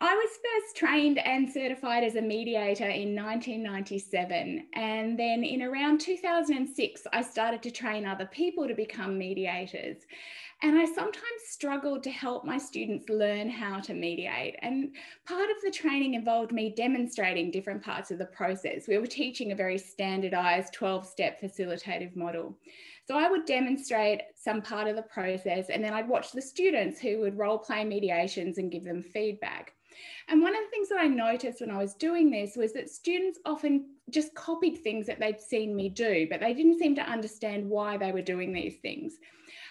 I was first trained and certified as a mediator in 1997. And then in around 2006, I started to train other people to become mediators. And I sometimes struggled to help my students learn how to mediate. And part of the training involved me demonstrating different parts of the process. We were teaching a very standardized 12 step facilitative model. So I would demonstrate some part of the process and then I'd watch the students who would role play mediations and give them feedback. And one of the things that I noticed when I was doing this was that students often just copied things that they'd seen me do, but they didn't seem to understand why they were doing these things.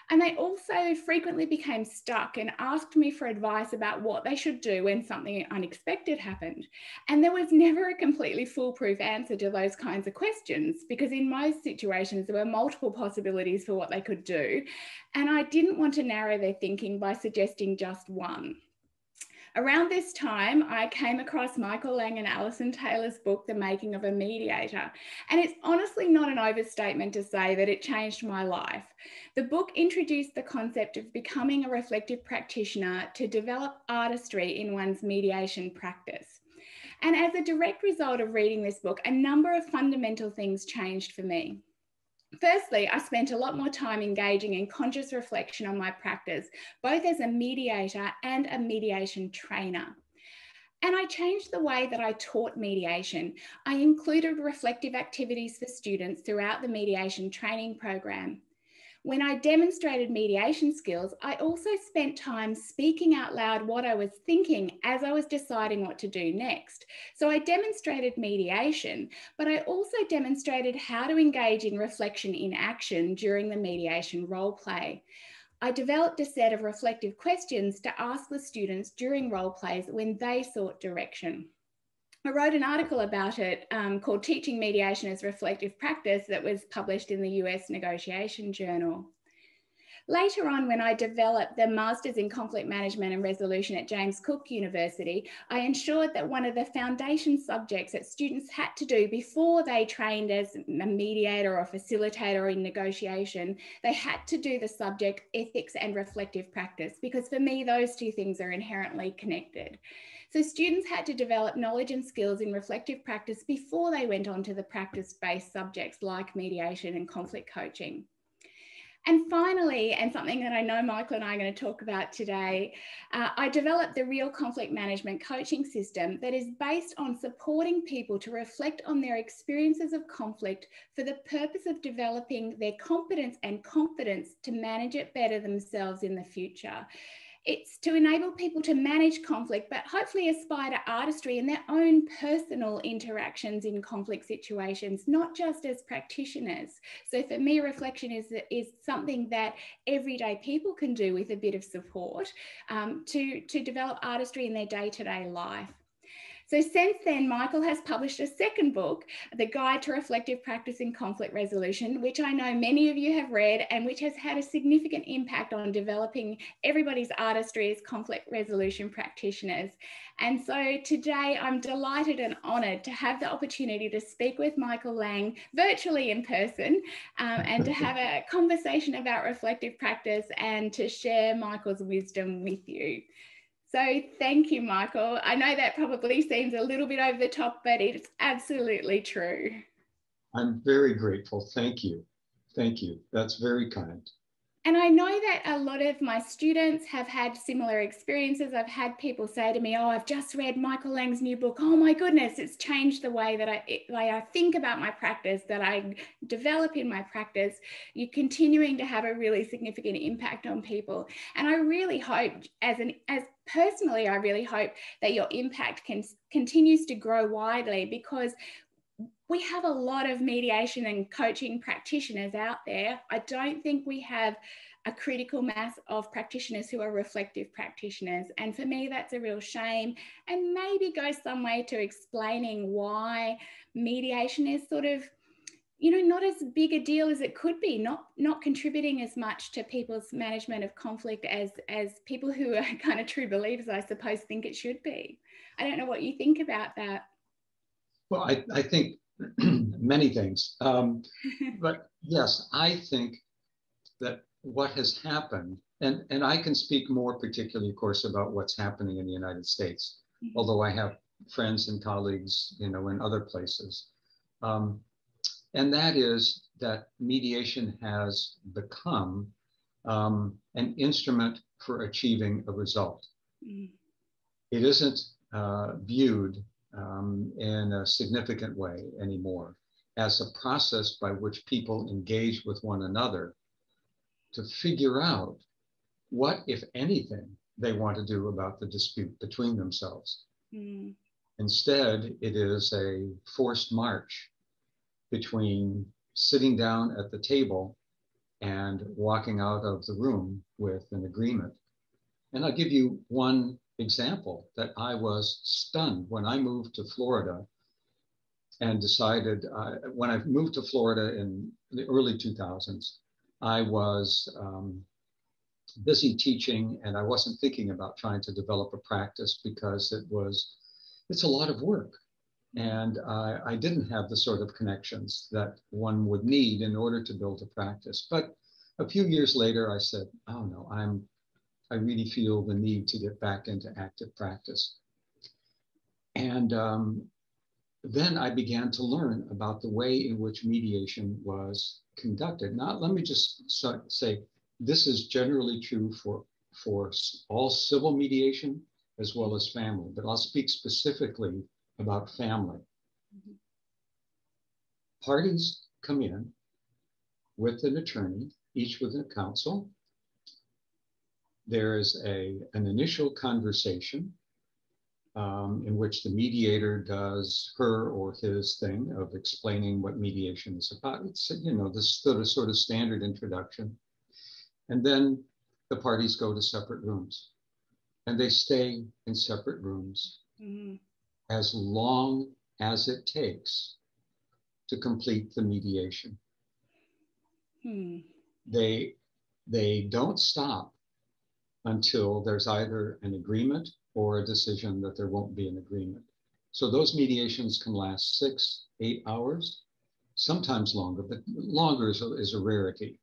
And they also frequently became stuck and asked me for advice about what they should do when something unexpected happened. And there was never a completely foolproof answer to those kinds of questions because, in most situations, there were multiple possibilities for what they could do. And I didn't want to narrow their thinking by suggesting just one. Around this time, I came across Michael Lang and Alison Taylor's book, The Making of a Mediator. And it's honestly not an overstatement to say that it changed my life. The book introduced the concept of becoming a reflective practitioner to develop artistry in one's mediation practice. And as a direct result of reading this book, a number of fundamental things changed for me. Firstly, I spent a lot more time engaging in conscious reflection on my practice, both as a mediator and a mediation trainer. And I changed the way that I taught mediation. I included reflective activities for students throughout the mediation training program. When I demonstrated mediation skills, I also spent time speaking out loud what I was thinking as I was deciding what to do next. So I demonstrated mediation, but I also demonstrated how to engage in reflection in action during the mediation role play. I developed a set of reflective questions to ask the students during role plays when they sought direction. I wrote an article about it um, called Teaching Mediation as Reflective Practice that was published in the US Negotiation Journal. Later on, when I developed the Masters in Conflict Management and Resolution at James Cook University, I ensured that one of the foundation subjects that students had to do before they trained as a mediator or facilitator in negotiation, they had to do the subject ethics and reflective practice, because for me, those two things are inherently connected. So students had to develop knowledge and skills in reflective practice before they went on to the practice-based subjects like mediation and conflict coaching. And finally, and something that I know Michael and I are going to talk about today, uh, I developed the Real Conflict Management Coaching System that is based on supporting people to reflect on their experiences of conflict for the purpose of developing their competence and confidence to manage it better themselves in the future. It's to enable people to manage conflict, but hopefully aspire to artistry in their own personal interactions in conflict situations, not just as practitioners. So for me, reflection is, is something that everyday people can do with a bit of support um, to, to develop artistry in their day-to-day -day life. So since then, Michael has published a second book, The Guide to Reflective Practice in Conflict Resolution, which I know many of you have read and which has had a significant impact on developing everybody's artistry as conflict resolution practitioners. And so today I'm delighted and honoured to have the opportunity to speak with Michael Lang virtually in person um, and to have a conversation about reflective practice and to share Michael's wisdom with you. So thank you, Michael. I know that probably seems a little bit over the top, but it's absolutely true. I'm very grateful. Thank you. Thank you. That's very kind. And I know that a lot of my students have had similar experiences. I've had people say to me, "Oh, I've just read Michael Lang's new book. Oh my goodness, it's changed the way that I way I think about my practice, that I develop in my practice. You're continuing to have a really significant impact on people." And I really hope, as an as personally, I really hope that your impact can continues to grow widely because we have a lot of mediation and coaching practitioners out there. I don't think we have a critical mass of practitioners who are reflective practitioners. And for me, that's a real shame and maybe goes some way to explaining why mediation is sort of you know not as big a deal as it could be not not contributing as much to people's management of conflict as as people who are kind of true believers i suppose think it should be i don't know what you think about that well i, I think many things. Um, but yes, I think that what has happened, and, and I can speak more particularly, of course, about what's happening in the United States. mm-hmm. although I have friends and colleagues, you know, in other places. Um, and that is that mediation has become um, an instrument for achieving a result. Mm. It isn't uh, viewed um, in a significant way anymore as a process by which people engage with one another to figure out what, if anything, they want to do about the dispute between themselves. Mm. Instead, it is a forced march between sitting down at the table and walking out of the room with an agreement. And I'll give you one example that I was stunned when I moved to Florida and decided uh, when I moved to Florida in the early 2000s, I was um, busy teaching and I wasn't thinking about trying to develop a practice because it was, it's a lot of work. And uh, I didn't have the sort of connections that one would need in order to build a practice. But a few years later, I said, oh no, I'm, I really feel the need to get back into active practice. And um, then I began to learn about the way in which mediation was conducted. Now, let me just say this is generally true for, for all civil mediation as well as family, but I'll speak specifically about family. Mm-hmm. Parties come in with an attorney, each with a counsel. There is a, an initial conversation um, in which the mediator does her or his thing of explaining what mediation is about. It's, you know, this sort of, sort of standard introduction. And then the parties go to separate rooms and they stay in separate rooms mm-hmm. As long as it takes to complete the mediation. Hmm. They, they don't stop until there's either an agreement or a decision that there won't be an agreement. So those mediations can last six, eight hours, sometimes longer, but longer is a, is a rarity.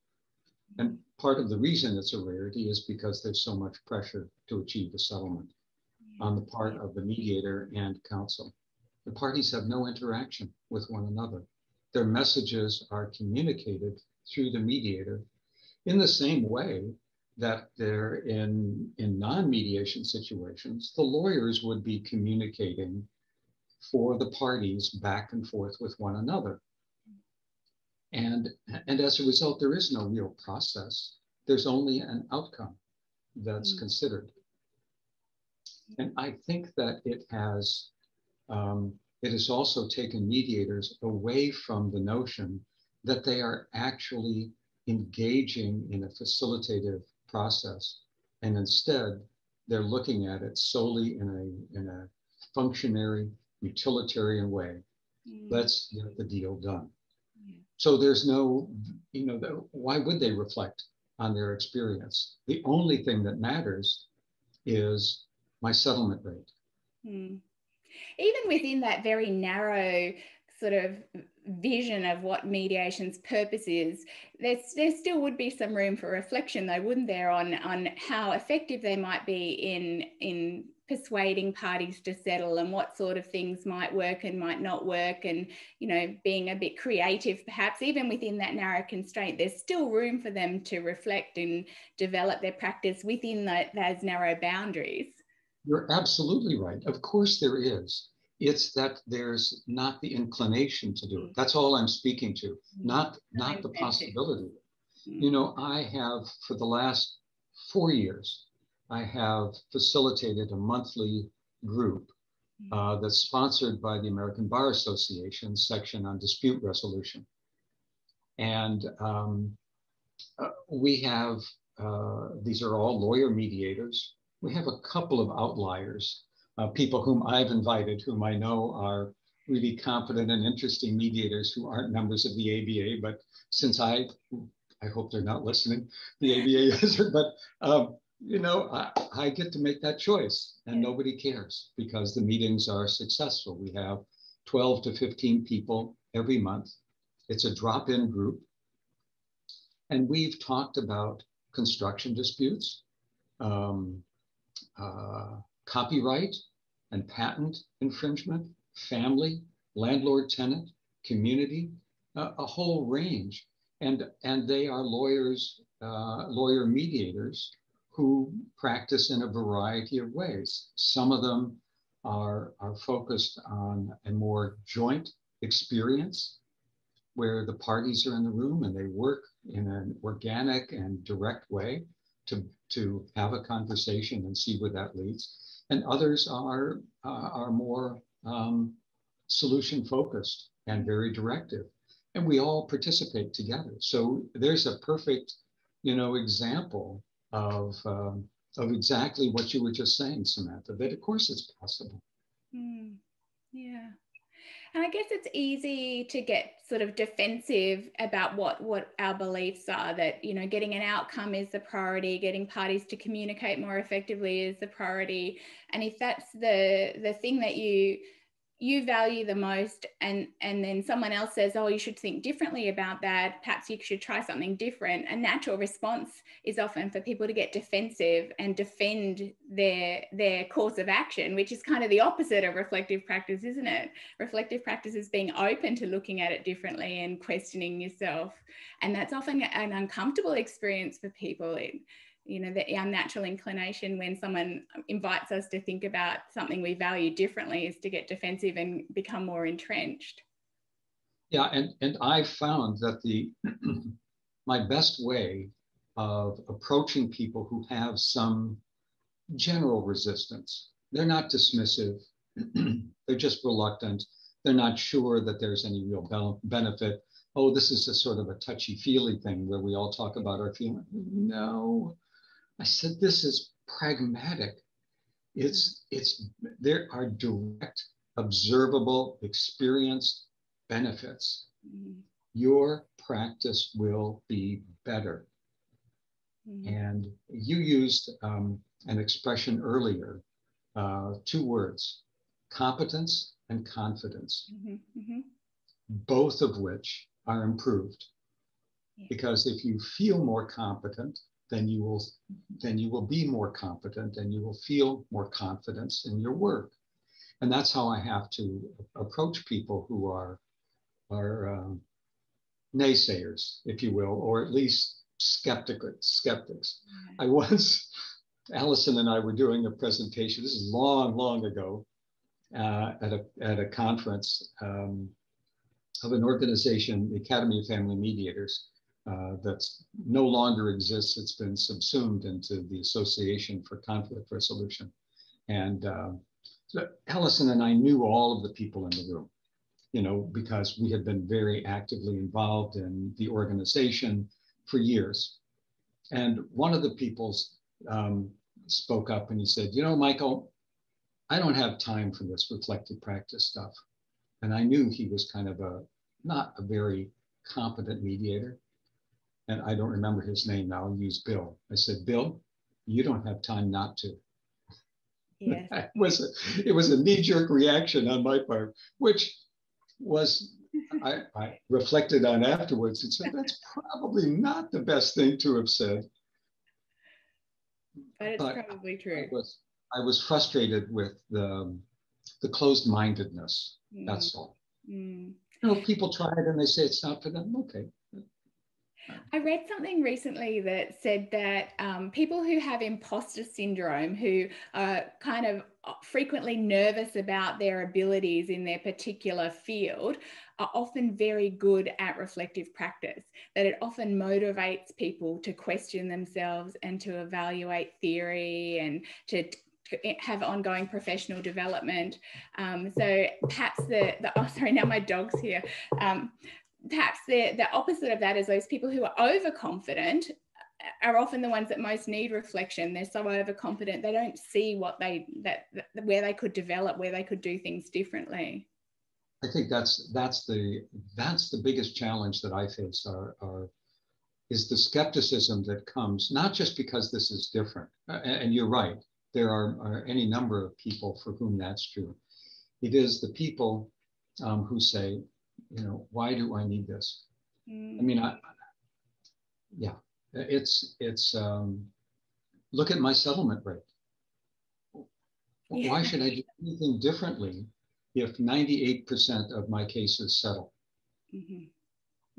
And part of the reason it's a rarity is because there's so much pressure to achieve a settlement on the part of the mediator and counsel. The parties have no interaction with one another. Their messages are communicated through the mediator in the same way that they're in, in non-mediation situations, the lawyers would be communicating for the parties back and forth with one another. And, and as a result, there is no real process. There's only an outcome that's mm. considered. And I think that it has, um, it has also taken mediators away from the notion that they are actually engaging in a facilitative process. And instead, they're looking at it solely in a, in a functionary, utilitarian way. Mm. Let's get the deal done. Yeah. So there's no, you know, the, why would they reflect on their experience? The only thing that matters is my settlement rate. Mm. Even within that very narrow sort of vision of what mediation's purpose is, there, there still would be some room for reflection, though, wouldn't there, on, on how effective they might be in, in persuading parties to settle and what sort of things might work and might not work and you know being a bit creative perhaps even within that narrow constraint there's still room for them to reflect and develop their practice within the, those narrow boundaries you're absolutely right of course there is it's that there's not the inclination to do it. That's all I'm speaking to, mm-hmm. not not the possibility. Mm-hmm. You know, I have for the last four years, I have facilitated a monthly group uh, that's sponsored by the American Bar Association section on dispute resolution, and um, uh, we have uh, these are all lawyer mediators. We have a couple of outliers uh, people whom I've invited, whom I know are really competent and interesting mediators who aren't members of the ABA. But since I, I hope they're not listening, the ABA is, but um, you know, I, I, get to make that choice and nobody cares because the meetings are successful. We have 12 to 15 people every month. It's a drop-in group. And we've talked about construction disputes, um, uh, copyright and patent infringement, family, landlord tenant, community, uh, a whole range. And, and they are lawyers, uh, lawyer mediators who practice in a variety of ways. Some of them are, are focused on a more joint experience where the parties are in the room and they work in an organic and direct way to, to have a conversation and see where that leads. And others are, uh, are more um, solution focused and very directive. And we all participate together. So there's a perfect, you know, example of, um, of exactly what you were just saying, Samantha, that of course it's possible. Mm, yeah. And I guess it's easy to get sort of defensive about what what our beliefs are that you know getting an outcome is the priority, getting parties to communicate more effectively is the priority. And if that's the the thing that you you value the most and and then someone else says oh you should think differently about that. Perhaps you should try something different. A natural response is often for people to get defensive and defend their their course of action which is kind of the opposite of reflective practice isn't it? Reflective practice is being open to looking at it differently and questioning yourself. And that's often an uncomfortable experience for people. It, you know, the, our natural inclination when someone invites us to think about something we value differently is to get defensive and become more entrenched. Yeah, and, and I found that the my best way of approaching people who have some general resistance, they're not dismissive, they're just reluctant, they're not sure that there's any real benefit. Oh, this is a sort of a touchy feely thing where we all talk about our feelings. No, I said, this is pragmatic. It's, it's, there are direct, observable, experienced benefits. Mm-hmm. Your practice will be better. Mm-hmm. And you used um, an expression earlier, uh, two words, competence and confidence, mm-hmm. mm-hmm. both of which are improved. Yeah. Because if you feel more competent, then you will then you will be more competent and you will feel more confidence in your work. And that's how i have to approach people who are are um, naysayers if you will or at least skeptical skeptics. I once alison and i were doing a presentation this is long long ago uh, at, a, at a conference um, of an organization the academy of family mediators uh, that's no longer exists. It's been subsumed into the Association for Conflict Resolution. And uh, so Alison and I knew all of the people in the room, you know, because we had been very actively involved in the organization for years. And one of the people um, spoke up and he said, you know, Michael, I don't have time for this reflective practice stuff. And I knew he was kind of a, not a very competent mediator and I don't remember his name now, I'll use Bill. I said, Bill, you don't have time not to. Yeah. it was a, it was a knee-jerk reaction on my part, which was I, I reflected on afterwards and said that's probably not the best thing to have said. But it's but probably true. I was, I was frustrated with the, the closed-mindedness. Mm. That's all. Mm. You know, people try it and they say it's not for them. Okay, I read something recently that said that um, people who have imposter syndrome, who are kind of frequently nervous about their abilities in their particular field, are often very good at reflective practice. That it often motivates people to question themselves and to evaluate theory and to have ongoing professional development. Um, so perhaps the, the, oh, sorry, now my dog's here. Um, perhaps the, the opposite of that is those people who are overconfident are often the ones that most need reflection. They're so overconfident they don't see what they that, that where they could develop where they could do things differently. I think that's that's the that's the biggest challenge that i face are, are is the skepticism that comes not just because this is different uh, and, and you're right there are, are, any number of people for whom that's true. It is the people um, who say you know, why do I need this? Mm. I mean, I, yeah, it's, it's, um, look at my settlement rate. Yeah. Why should I do anything differently if 98% of my cases settle? Mm-hmm.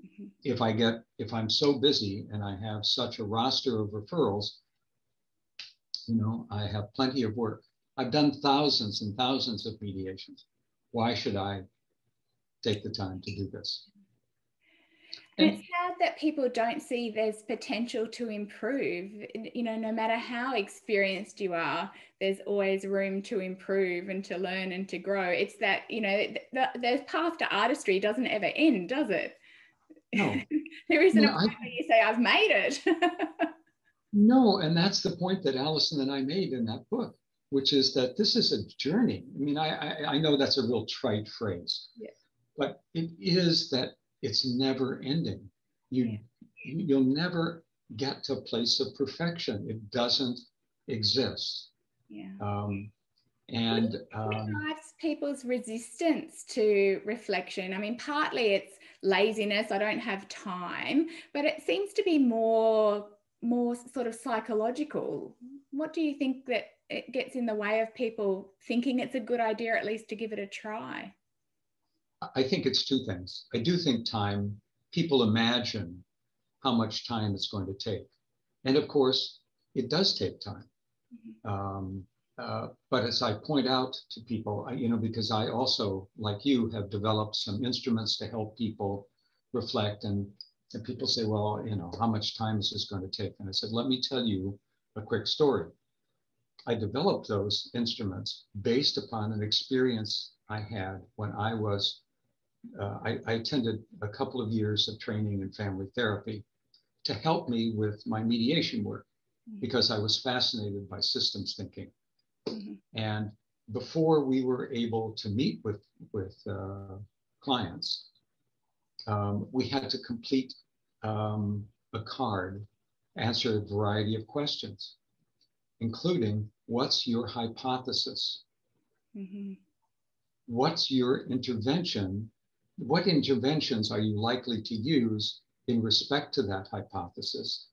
Mm-hmm. If I get, if I'm so busy and I have such a roster of referrals, you know, I have plenty of work. I've done thousands and thousands of mediations. Why should I take the time to do this? And it's sad that people don't see there's potential to improve. You know, no matter how experienced you are, there's always room to improve and to learn and to grow. It's that, you know, the, the path to artistry doesn't ever end, does it? No. there isn't no, a point I, where you say, I've made it. no, and that's the point that Alison and I made in that book, which is that this is a journey. I mean, I, I, I know that's a real trite phrase, yes. But it is that it's never ending. You, yeah. you'll never get to a place of perfection. It doesn't exist. Yeah. Um, and um, drives people's resistance to reflection. I mean, partly it's laziness. I don't have time, but it seems to be more more sort of psychological. What do you think that it gets in the way of people thinking it's a good idea at least to give it a try? I think it's two things. I do think time, people imagine how much time it's going to take. And of course, it does take time. Mm-hmm. Um, uh, but as I point out to people, I, you know, because I also, like you, have developed some instruments to help people reflect. And, and people say, well, you know, how much time is this going to take? And I said, let me tell you a quick story. I developed those instruments based upon an experience I had when I was uh, I, I, attended a couple of years of training in family therapy to help me with my mediation work mm-hmm. because I was fascinated by systems thinking. Mm-hmm. And before we were able to meet with, with uh, clients, um, we had to complete um, a card, answer a variety of questions, including what's your hypothesis? Mm-hmm. What's your intervention what interventions are you likely to use in respect to that hypothesis?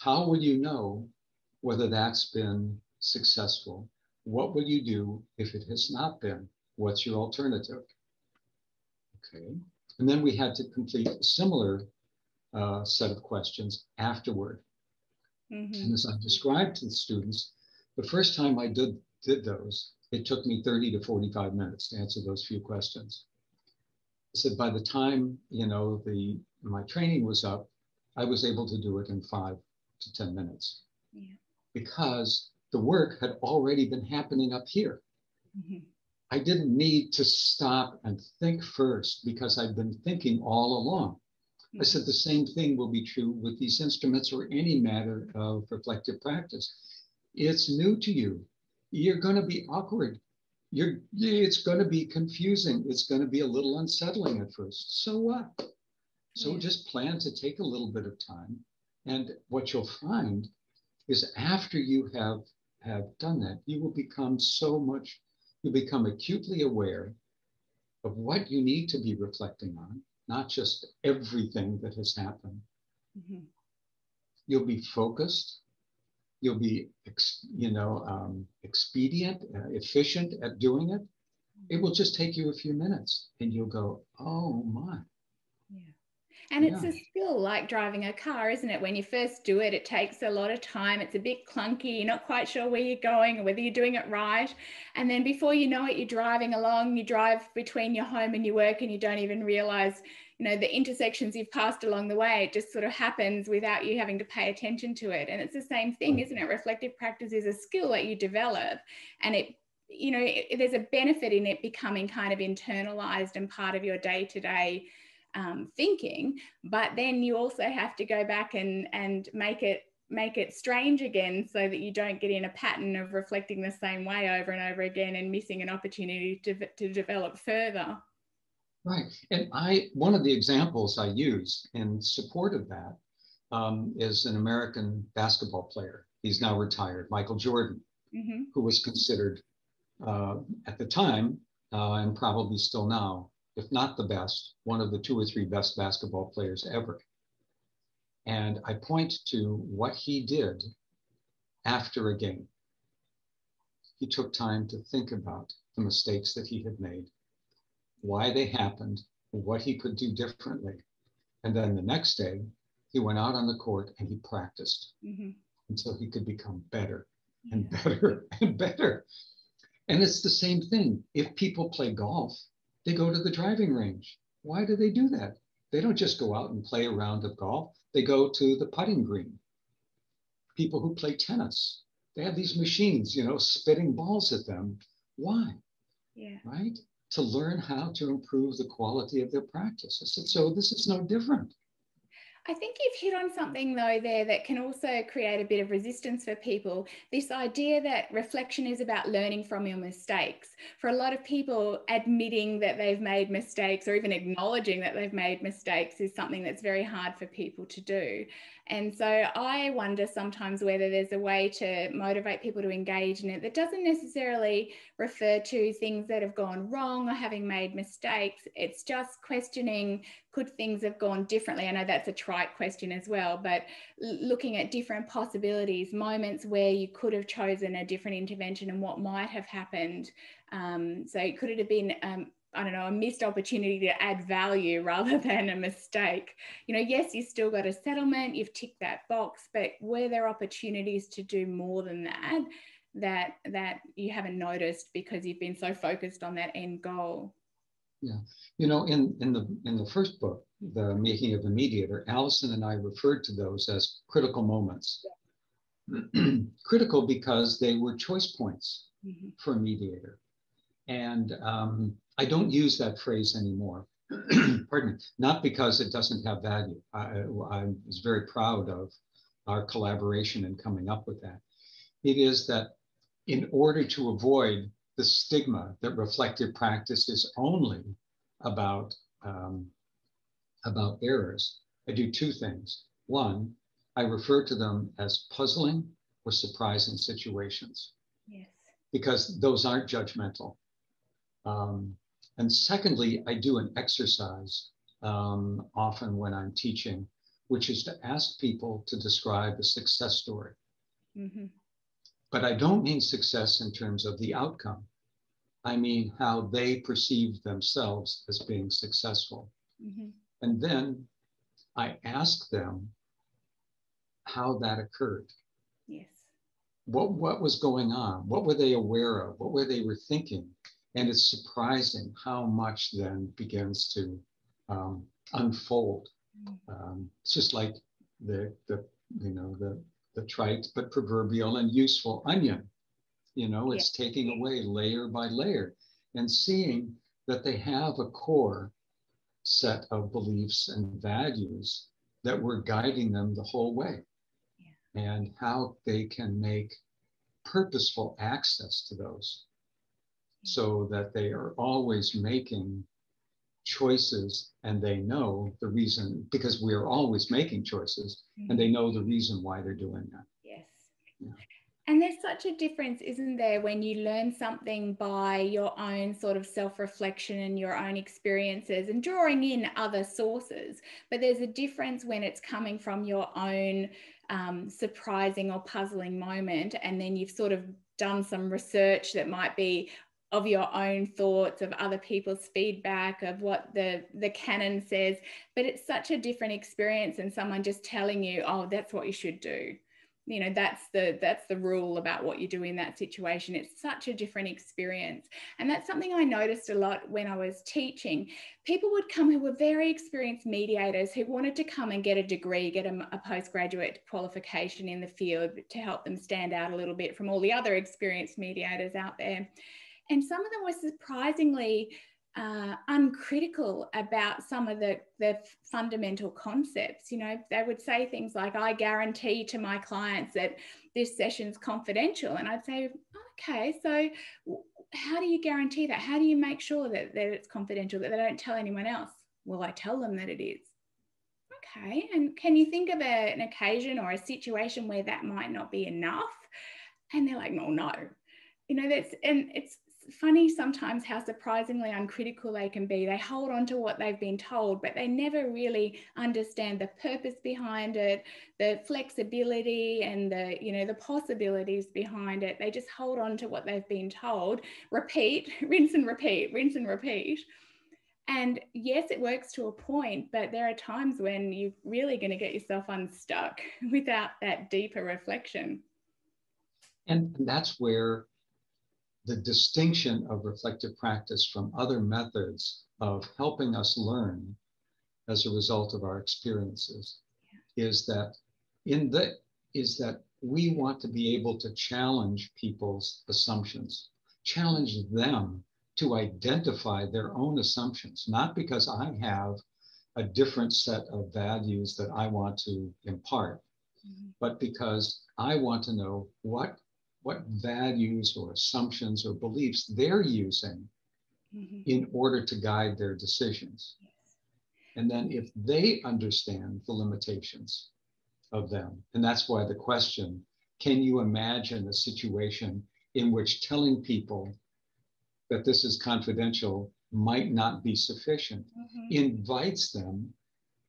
How will you know whether that's been successful? What will you do if it has not been? What's your alternative? Okay. And then we had to complete a similar uh, set of questions afterward. Mm-hmm. And as I described to the students, the first time I did, did those, it took me 30 to 45 minutes to answer those few questions said by the time you know the my training was up, I was able to do it in five to ten minutes yeah. because the work had already been happening up here. Mm-hmm. I didn't need to stop and think first because I've been thinking all along. Mm-hmm. I said the same thing will be true with these instruments or any matter of reflective practice. It's new to you. You're going to be awkward you're it's going to be confusing. It's going to be a little unsettling at first. So what? So yeah. just plan to take a little bit of time. And what you'll find is after you have have done that you will become so much you become acutely aware of what you need to be reflecting on not just everything that has happened. Mm-hmm. you'll be focused you'll be, you know, um, expedient, uh, efficient at doing it. It will just take you a few minutes and you'll go, oh my. Yeah. And it's yeah. a skill like driving a car, isn't it? When you first do it, it takes a lot of time. It's a bit clunky. You're not quite sure where you're going or whether you're doing it right. And then before you know it, you're driving along, you drive between your home and your work, and you don't even realize you know the intersections you've passed along the way it just sort of happens without you having to pay attention to it. And it's the same thing isn't it? Reflective practice is a skill that you develop and it you know it, there's a benefit in it becoming kind of internalized and part of your day-to-day um, thinking but then you also have to go back and and make it make it strange again so that you don't get in a pattern of reflecting the same way over and over again and missing an opportunity to, to develop further Right. And I, one of the examples I use in support of that um, is an American basketball player. He's now retired, Michael Jordan, mm-hmm. who was considered uh, at the time uh, and probably still now, if not the best, one of the two or three best basketball players ever. And I point to what he did after a game. he took time to think about the mistakes that he had made, why they happened, and what he could do differently. And then the next day, he went out on the court and he practiced mm-hmm. until he could become better and better and better. And it's the same thing. If people play golf, they go to the driving range. Why do they do that? They don't just go out and play a round of golf, they go to the putting green. People who play tennis, they have these machines, you know, spitting balls at them. Why? Yeah. Right? To learn how to improve the quality of their practice. I said, so this is no different. I think you've hit on something though there that can also create a bit of resistance for people. This idea that reflection is about learning from your mistakes. For a lot of people, admitting that they've made mistakes or even acknowledging that they've made mistakes is something that's very hard for people to do. And so I wonder sometimes whether there's a way to motivate people to engage in it that doesn't necessarily refer to things that have gone wrong or having made mistakes. It's just questioning could things have gone differently? I know that's a trite question as well, but looking at different possibilities, moments where you could have chosen a different intervention and what might have happened. Um, so could it have been um, I don't know, a missed opportunity to add value rather than a mistake. You know, yes, you still got a settlement, you've ticked that box, but were there opportunities to do more than that that that you haven't noticed because you've been so focused on that end goal? Yeah, you know, in in the in the first book, the making of a mediator, Alison and I referred to those as critical moments. Yeah. critical because they were choice points mm-hmm. for a mediator, and um, I don't use that phrase anymore. Pardon me. Not because it doesn't have value. I, I was very proud of our collaboration in coming up with that. It is that in order to avoid the stigma that reflective practice is only about um, about errors, I do two things. One, I refer to them as puzzling or surprising situations. Yes. Because those aren't judgmental. Um, and secondly, I do an exercise um, often when I'm teaching, which is to ask people to describe a success story. Mm-hmm. But I don't mean success in terms of the outcome. I mean how they perceive themselves as being successful. Mm-hmm. And then I ask them how that occurred. Yes. What, what was going on? What were they aware of? What were they were thinking? And it's surprising how much then begins to um, unfold. Um, it's just like the, the, you know, the, the trite but proverbial and useful onion. You know, it's yeah. taking away layer by layer and seeing that they have a core set of beliefs and values that were guiding them the whole way. Yeah. And how they can make purposeful access to those so that they are always making choices and they know the reason because we are always making choices and they know the reason why they're doing that. Yes. Yeah. And there's such a difference, isn't there, when you learn something by your own sort of self reflection and your own experiences and drawing in other sources. But there's a difference when it's coming from your own um, surprising or puzzling moment, and then you've sort of done some research that might be of your own thoughts of other people's feedback of what the the canon says but it's such a different experience than someone just telling you oh that's what you should do. You know that's the that's the rule about what you do in that situation. It's such a different experience. And that's something i noticed a lot when i was teaching. People would come who were very experienced mediators who wanted to come and get a degree get a, a postgraduate qualification in the field to help them stand out a little bit from all the other experienced mediators out there and some of them were surprisingly uh, uncritical about some of the, the fundamental concepts. You know, they would say things like, I guarantee to my clients that this session's confidential. And I'd say, okay, so how do you guarantee that? How do you make sure that, that it's confidential, that they don't tell anyone else? Well, I tell them that it is. Okay, and can you think of a, an occasion or a situation where that might not be enough? And they're like, no, no. You know, that's, and it's funny sometimes how surprisingly uncritical they can be. They hold on to what they've been told, but they never really understand the purpose behind it, the flexibility and the, you know, the possibilities behind it. They just hold on to what they've been told, repeat, rinse and repeat, rinse and repeat. And yes, it works to a point, but there are times when you're really going to get yourself unstuck without that deeper reflection. And that's where the distinction of reflective practice from other methods of helping us learn as a result of our experiences yeah. is that in the is that we want to be able to challenge people's assumptions challenge them to identify their own assumptions not because i have a different set of values that i want to impart mm-hmm. but because i want to know what what values or assumptions or beliefs they're using mm-hmm. in order to guide their decisions. Yes. And then if they understand the limitations of them, and that's why the question can you imagine a situation in which telling people that this is confidential might not be sufficient mm-hmm. invites them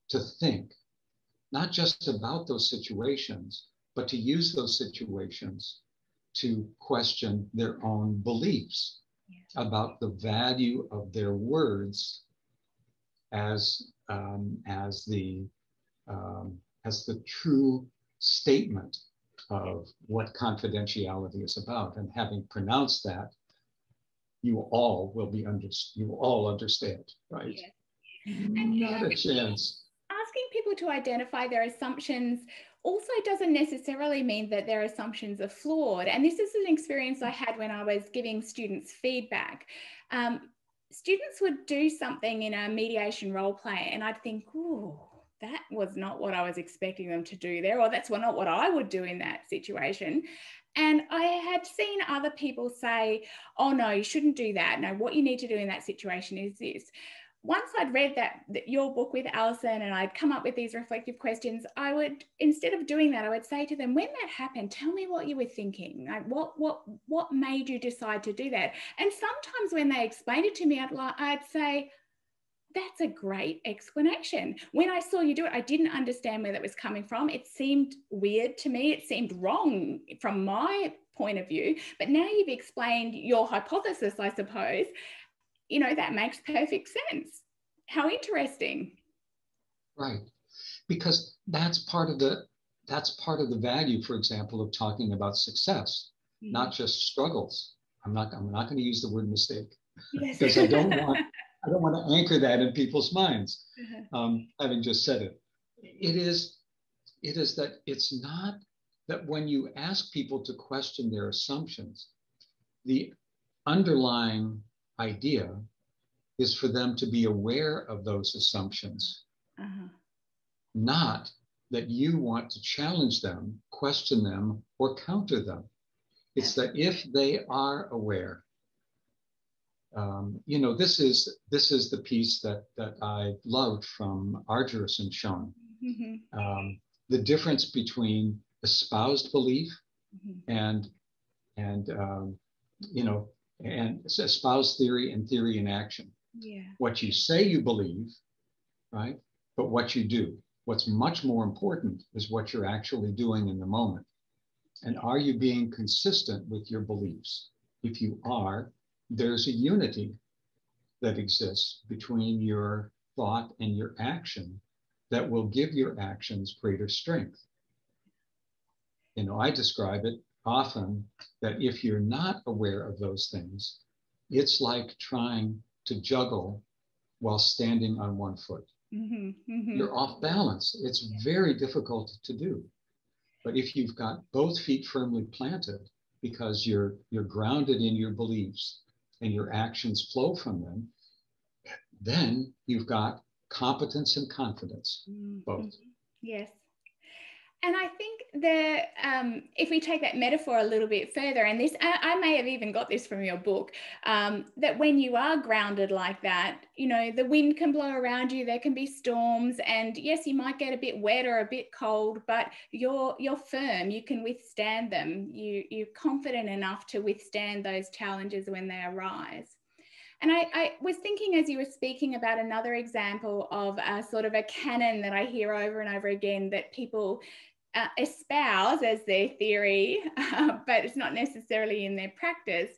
to think not just about those situations, but to use those situations to question their own beliefs about the value of their words as um, as the um, as the true statement of what confidentiality is about. And having pronounced that, you all will be under you all understand, right? Not a chance. Asking people to identify their assumptions also doesn't necessarily mean that their assumptions are flawed. And this is an experience I had when I was giving students feedback. Um, students would do something in a mediation role play, and I'd think, oh, that was not what I was expecting them to do there, or that's not what I would do in that situation. And I had seen other people say, oh, no, you shouldn't do that. No, what you need to do in that situation is this once I'd read that, that, your book with Alison and I'd come up with these reflective questions, I would instead of doing that, I would say to them, when that happened, tell me what you were thinking. Like what what what made you decide to do that? And sometimes when they explained it to me, I'd like I'd say, that's a great explanation. When I saw you do it, I didn't understand where that was coming from. It seemed weird to me. It seemed wrong from my point of view. But now you've explained your hypothesis, I suppose you know, that makes perfect sense. How interesting. Right. Because that's part of the that's part of the value, for example, of talking about success, mm-hmm. not just struggles. I'm not I'm not going to use the word mistake yes. because I don't want I don't want to anchor that in people's minds. Uh-huh. Um, having just said it, it is it is that it's not that when you ask people to question their assumptions, the underlying idea is for them to be aware of those assumptions, uh-huh. not that you want to challenge them, question them, or counter them. It's that if they are aware, um, you know, this is this is the piece that that I loved from Argyris and Schoen. Mm-hmm. Um, the difference between espoused belief mm-hmm. and and um, you know and espouse theory and theory in action. Yeah. What you say you believe, right? But what you do. What's much more important is what you're actually doing in the moment. And are you being consistent with your beliefs? If you are, there's a unity that exists between your thought and your action that will give your actions greater strength. You know, I describe it often that if you're not aware of those things, it's like trying to juggle while standing on one foot. Mm-hmm, mm-hmm. You're off balance. It's very difficult to do. But if you've got both feet firmly planted because you're you're grounded in your beliefs and your actions flow from them, then you've got competence and confidence, mm-hmm. both. Yes. And I think the um, if we take that metaphor a little bit further, and this I, I may have even got this from your book, um, that when you are grounded like that, you know the wind can blow around you, there can be storms, and yes, you might get a bit wet or a bit cold, but you're you're firm, you can withstand them. You you're confident enough to withstand those challenges when they arise. And I, I, was thinking as you were speaking about another example of a sort of a canon that I hear over and over again that people uh, espouse as their theory, uh, but it's not necessarily in their practice,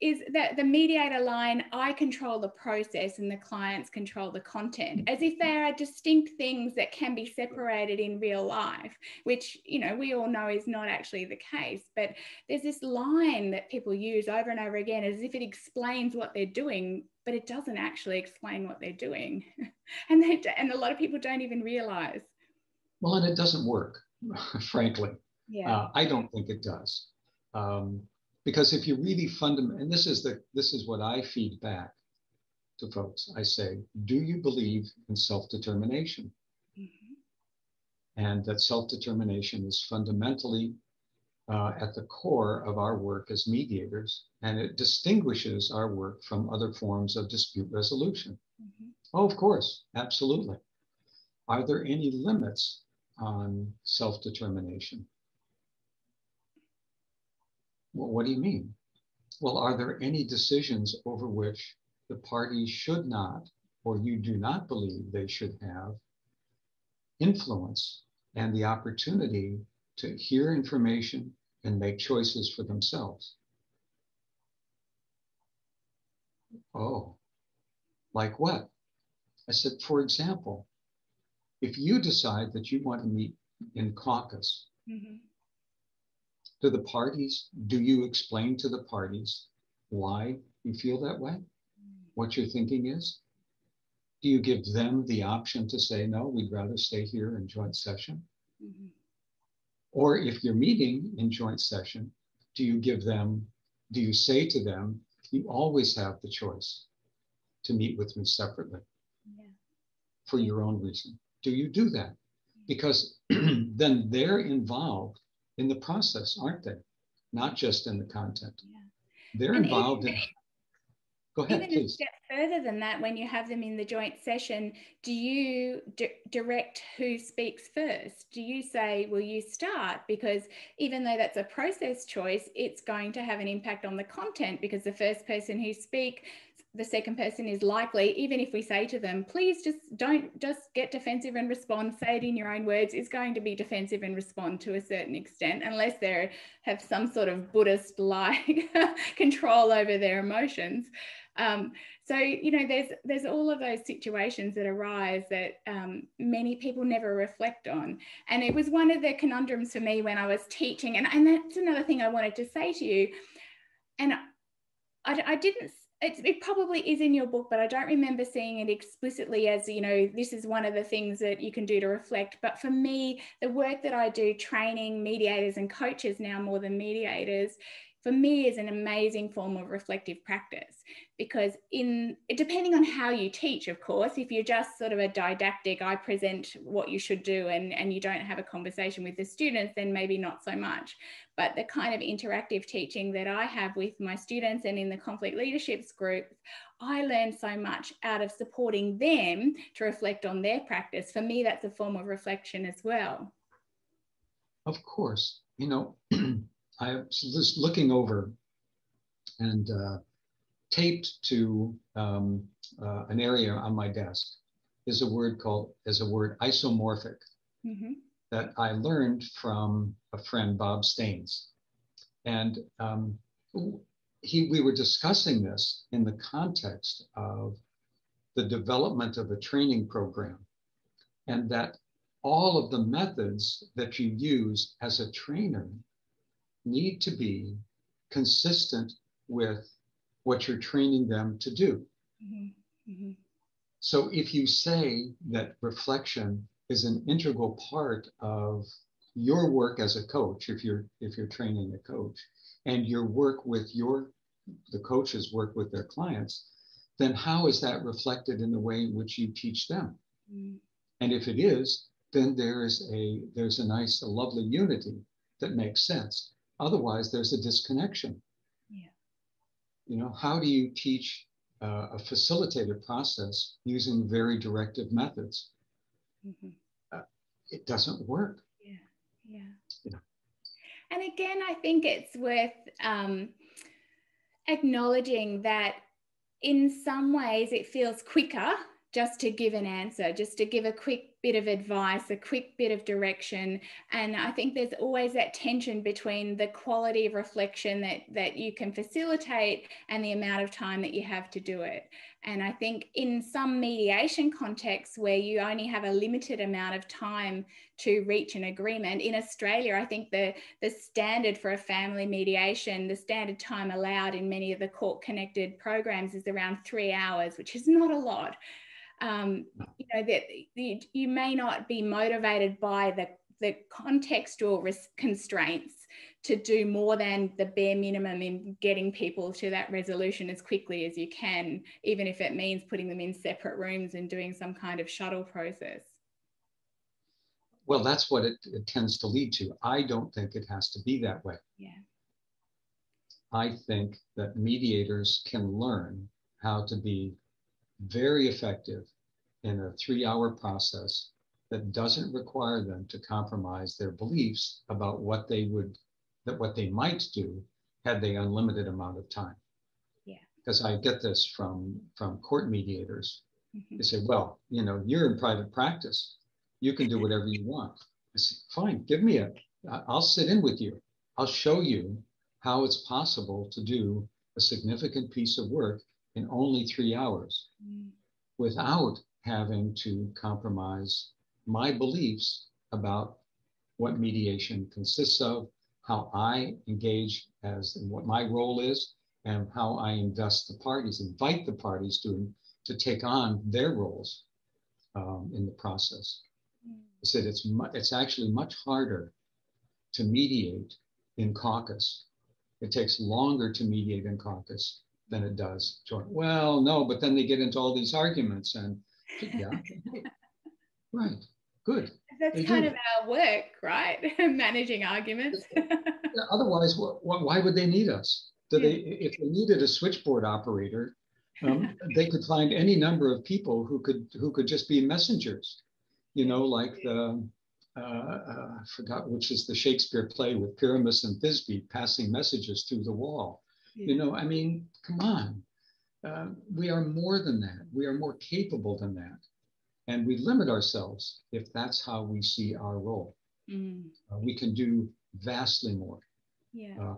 is that the mediator line, I control the process and the clients control the content, as if they are distinct things that can be separated in real life, which, you know, we all know is not actually the case. But there's this line that people use over and over again as if it explains what they're doing, but it doesn't actually explain what they're doing. and, they, and a lot of people don't even realize. Well, and it doesn't work. frankly. Yeah. Uh, I don't think it does. Um, because if you really fundament, and this is the this is what I feed back to folks. I say, do you believe in self-determination? Mm-hmm. And that self-determination is fundamentally uh, at the core of our work as mediators, and it distinguishes our work from other forms of dispute resolution. Mm-hmm. Oh, of course, absolutely. Are there any limits on self determination. Well, what do you mean? Well, are there any decisions over which the parties should not, or you do not believe they should have, influence and the opportunity to hear information and make choices for themselves? Oh, like what? I said, for example, if you decide that you want to meet in caucus, mm-hmm. to the parties, do you explain to the parties why you feel that way? What your thinking is? Do you give them the option to say, no, we'd rather stay here in joint session? Mm-hmm. Or if you're meeting in joint session, do you give them, do you say to them, you always have the choice to meet with me separately yeah. for your own reason? Do you do that? Because then they're involved in the process, aren't they? Not just in the content. Yeah. They're and involved even, in. Go ahead, even please. a step further than that, when you have them in the joint session, do you direct who speaks first? Do you say, "Will you start?" Because even though that's a process choice, it's going to have an impact on the content because the first person who speak the second person is likely, even if we say to them, please just don't just get defensive and respond, say it in your own words, is going to be defensive and respond to a certain extent, unless they have some sort of Buddhist like control over their emotions. Um, so you know, there's there's all of those situations that arise that um, many people never reflect on, and it was one of the conundrums for me when I was teaching, and and that's another thing I wanted to say to you, and I, I didn't it, it probably is in your book, but I don't remember seeing it explicitly as, you know, this is one of the things that you can do to reflect. But for me, the work that I do training mediators and coaches now more than mediators for me is an amazing form of reflective practice because in depending on how you teach of course if you're just sort of a didactic i present what you should do and and you don't have a conversation with the students then maybe not so much. But the kind of interactive teaching that i have with my students and in the conflict leaderships group i learn so much out of supporting them to reflect on their practice. For me that's a form of reflection as well. Of course. You know I was just looking over and uh, taped to um, uh, an area on my desk is a word called is a word isomorphic mm-hmm. that I learned from a friend Bob Staines, and um, he we were discussing this in the context of the development of a training program, and that all of the methods that you use as a trainer need to be consistent with what you're training them to do. Mm-hmm. Mm-hmm. So if you say that reflection is an integral part of your work as a coach, if you're if you're training a coach, and your work with your the coaches work with their clients, then how is that reflected in the way in which you teach them? Mm-hmm. And if it is, then there is a there's a nice, a lovely unity that makes sense. Otherwise, there's a disconnection. Yeah. You know, how do you teach uh, a facilitated process using very directive methods? Mm-hmm. Uh, it doesn't work. Yeah, yeah. Yeah. And again, I think it's worth um, acknowledging that in some ways it feels quicker just to give an answer, just to give a quick bit of advice, a quick bit of direction. And I think there's always that tension between the quality of reflection that, that you can facilitate and the amount of time that you have to do it. And I think in some mediation contexts where you only have a limited amount of time to reach an agreement, in Australia, I think the, the standard for a family mediation, the standard time allowed in many of the court connected programs is around three hours, which is not a lot um, you know that you, you may not be motivated by the the contextual constraints to do more than the bare minimum in getting people to that resolution as quickly as you can, even if it means putting them in separate rooms and doing some kind of shuttle process. Well, that's what it, it tends to lead to. I don't think it has to be that way. Yeah. I think that mediators can learn how to be very effective in a three hour process that doesn't require them to compromise their beliefs about what they would that what they might do had they unlimited amount of time. Yeah. Because i get this from from court mediators. Mm-hmm. they say well you know you're in private practice. You can do whatever you want. I say fine give me a i'll sit in with you. I'll show you how it's possible to do a significant piece of work in only three hours mm. without having to compromise my beliefs about what mediation consists of, how I engage as and what my role is, and how I invest the parties, invite the parties to, to take on their roles um, in the process. I said it's, mu- it's actually much harder to mediate in caucus. It takes longer to mediate in caucus than it does joint. Well, no, but then they get into all these arguments and yeah. right. Good. That's kind of our work, right? Managing arguments. otherwise, why would they need us? Do they, if they needed a switchboard operator, um, they could find any number of people who could who could just be messengers. You know, like the uh, uh, I forgot which is the Shakespeare play with Pyramus and Thisbe passing messages through the wall. You know, I mean, come on. Uh, we are more than that. We are more capable than that. And we limit ourselves if that's how we see our role. Mm. Uh, we can do vastly more. Yeah. Uh,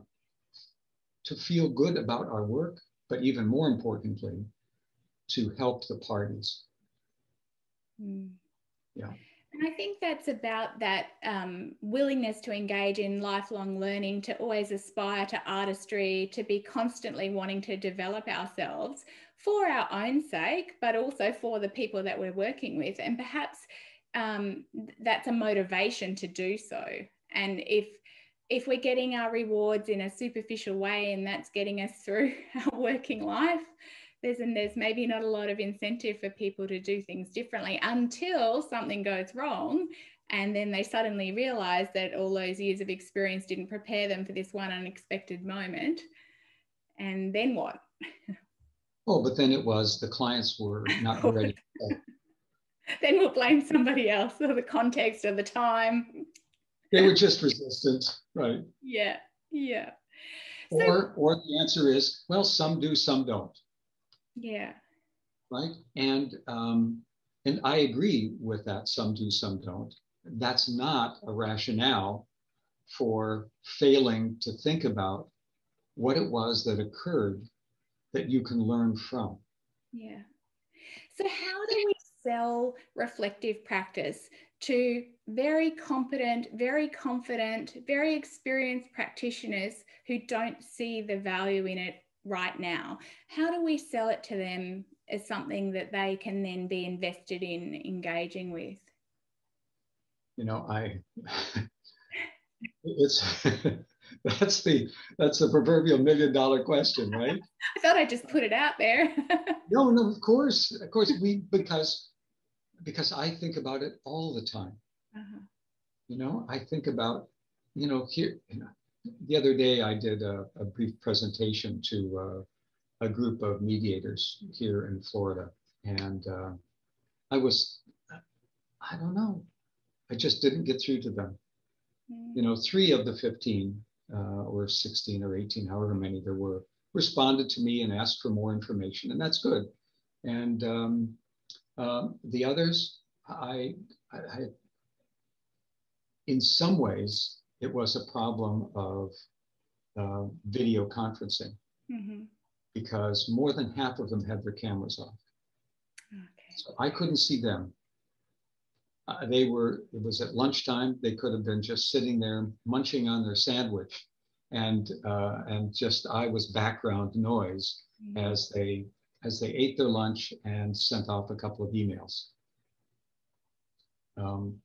to feel good about our work, but even more importantly, to help the parties. Mm. Yeah. And I think that's about that um, willingness to engage in lifelong learning, to always aspire to artistry, to be constantly wanting to develop ourselves for our own sake, but also for the people that we're working with. And perhaps um, that's a motivation to do so. And if if we're getting our rewards in a superficial way and that's getting us through our working life, there's and there's maybe not a lot of incentive for people to do things differently until something goes wrong and then they suddenly realize that all those years of experience didn't prepare them for this one unexpected moment. And then what? Oh but then it was the clients were not ready then we'll blame somebody else or the context or the time. They were just resistant right. Yeah yeah. Or or the answer is well some do some don't yeah. Right. And um, and I agree with that. Some do, some don't. That's not a rationale for failing to think about what it was that occurred that you can learn from. Yeah. So, how do we sell reflective practice to very competent, very confident, very experienced practitioners who don't see the value in it right now. How do we sell it to them as something that they can then be invested in engaging with? You know i it's that's the that's the proverbial million dollar question right? I thought i'd just put it out there. No no of course of course we because because i think about it all the time. Uh-huh. You know, I think about, you know, here, you know, the other day I did a, a brief presentation to uh, a group of mediators here in Florida. And uh, I was, I don't know, I just didn't get through to them. You know, three of the 15 uh, or 16 or 18, however many there were, responded to me and asked for more information, and that's good. And um, uh, the others, I, I, I, in some ways, it was a problem of uh, video conferencing mm-hmm. because more than half of them had their cameras off. Okay. So I couldn't see them. Uh, they were, it was at lunchtime. They could have been just sitting there munching on their sandwich. And, uh, and just I was background noise mm-hmm. as they as they ate their lunch and sent off a couple of emails. Um,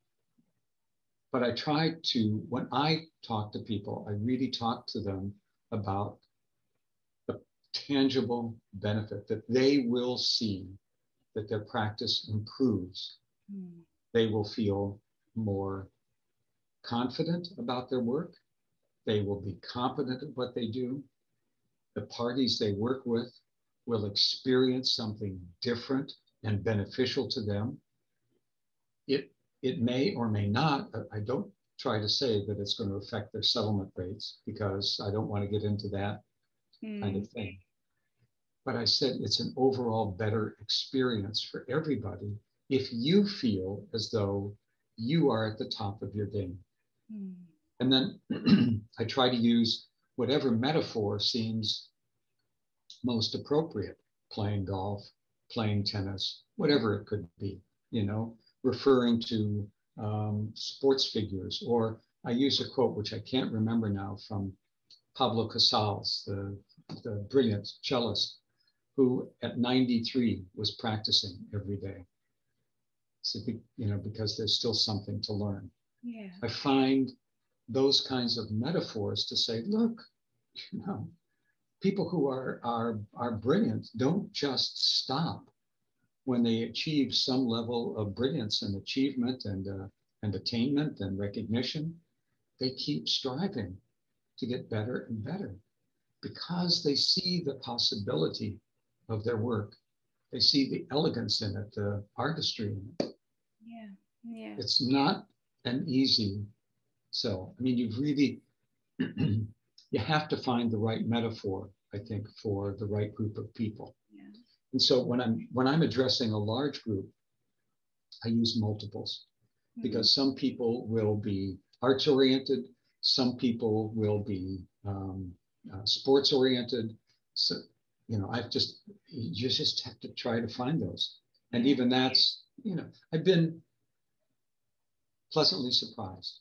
but I try to, when I talk to people, I really talk to them about the tangible benefit that they will see that their practice improves. Mm. They will feel more confident about their work. They will be competent at what they do. The parties they work with will experience something different and beneficial to them. It it may or may not, I don't try to say that it's going to affect their settlement rates because I don't want to get into that mm. kind of thing. But I said it's an overall better experience for everybody if you feel as though you are at the top of your game. Mm. And then I try to use whatever metaphor seems most appropriate playing golf, playing tennis, whatever it could be, you know, referring to um, sports figures. Or I use a quote, which I can't remember now, from Pablo Casals, the, the brilliant cellist, who at 93 was practicing every day. So, you know, because there's still something to learn. Yeah. I find those kinds of metaphors to say, look, you know, people who are, are, are brilliant don't just stop when they achieve some level of brilliance and achievement and, uh, and attainment and recognition, they keep striving to get better and better because they see the possibility of their work. They see the elegance in it, the artistry in it. Yeah, yeah. It's not an easy sell. I mean, you've really, you have to find the right metaphor, I think, for the right group of people. And so when I'm when I'm addressing a large group, I use multiples mm-hmm. because some people will be arts oriented, some people will be um, uh, sports oriented. So you know, I've just you just have to try to find those, and even that's you know, I've been pleasantly surprised.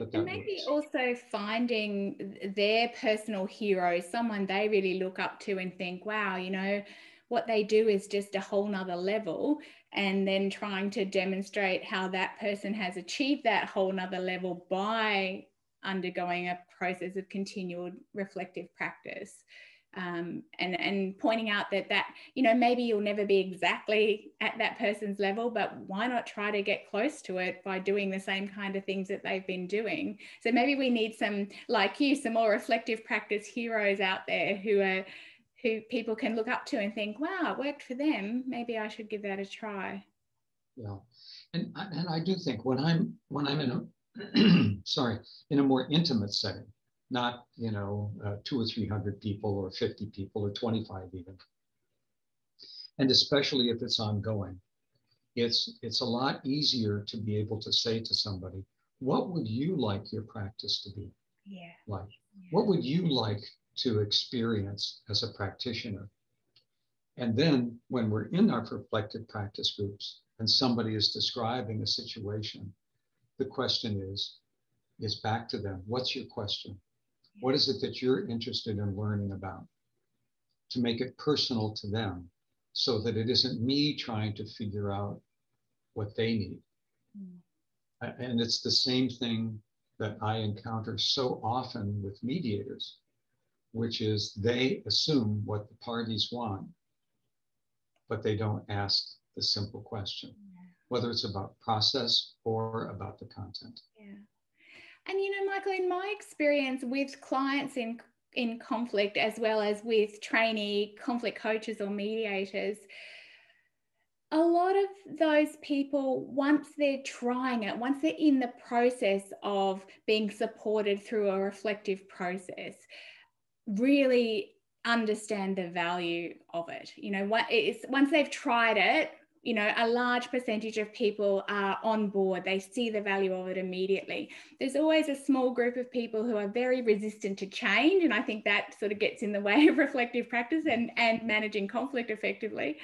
and maybe works. also finding their personal hero, someone they really look up to and think, wow, you know, what they do is just a whole nother level and then trying to demonstrate how that person has achieved that whole nother level by undergoing a process of continual reflective practice. Um, and and pointing out that that you know maybe you'll never be exactly at that person's level but why not try to get close to it by doing the same kind of things that they've been doing? So maybe we need some like you some more reflective practice heroes out there who are who people can look up to and think, wow, it worked for them. Maybe I should give that a try. Yeah. And, and I do think when I'm when I'm in a sorry in a more intimate setting, not you know uh, two or three hundred people or fifty people or twenty five even, and especially if it's ongoing, it's it's a lot easier to be able to say to somebody, what would you like your practice to be? Yeah. Like, yeah. what would you like to experience as a practitioner. And then when we're in our reflective practice groups and somebody is describing a situation, the question is, is back to them. What's your question? What is it that you're interested in learning about? To make it personal to them so that it isn't me trying to figure out what they need. Mm. And it's the same thing that I encounter so often with mediators which is they assume what the parties want, but they don't ask the simple question whether it's about process or about the content. Yeah. And you know, Michael, in my experience with clients in in conflict as well as with trainee conflict coaches or mediators, a lot of those people, once they're trying it, once they're in the process of being supported through a reflective process, really understand the value of it. You know, what it's once they've tried it, you know, a large percentage of people are on board. They see the value of it immediately. There's always a small group of people who are very resistant to change. And I think that sort of gets in the way of reflective practice and, and managing conflict effectively.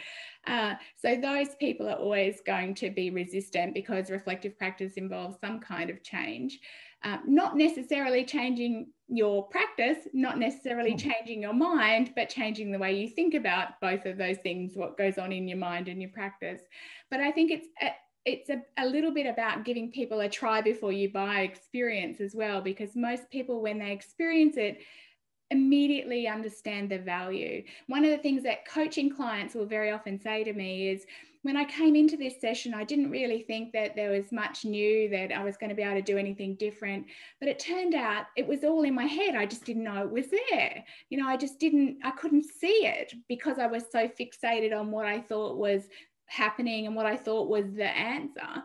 Uh, so those people are always going to be resistant because reflective practice involves some kind of change. Uh, not necessarily changing your practice, not necessarily hmm. changing your mind, but changing the way you think about both of those things, what goes on in your mind and your practice. But I think it's a, it's a, a little bit about giving people a try before you buy experience as well, because most people, when they experience it, immediately understand the value. One of the things that coaching clients will very often say to me is, when I came into this session, I didn't really think that there was much new, that I was going to be able to do anything different. But it turned out it was all in my head. I just didn't know it was there. You know, I just didn't, I couldn't see it because I was so fixated on what I thought was happening and what I thought was the answer.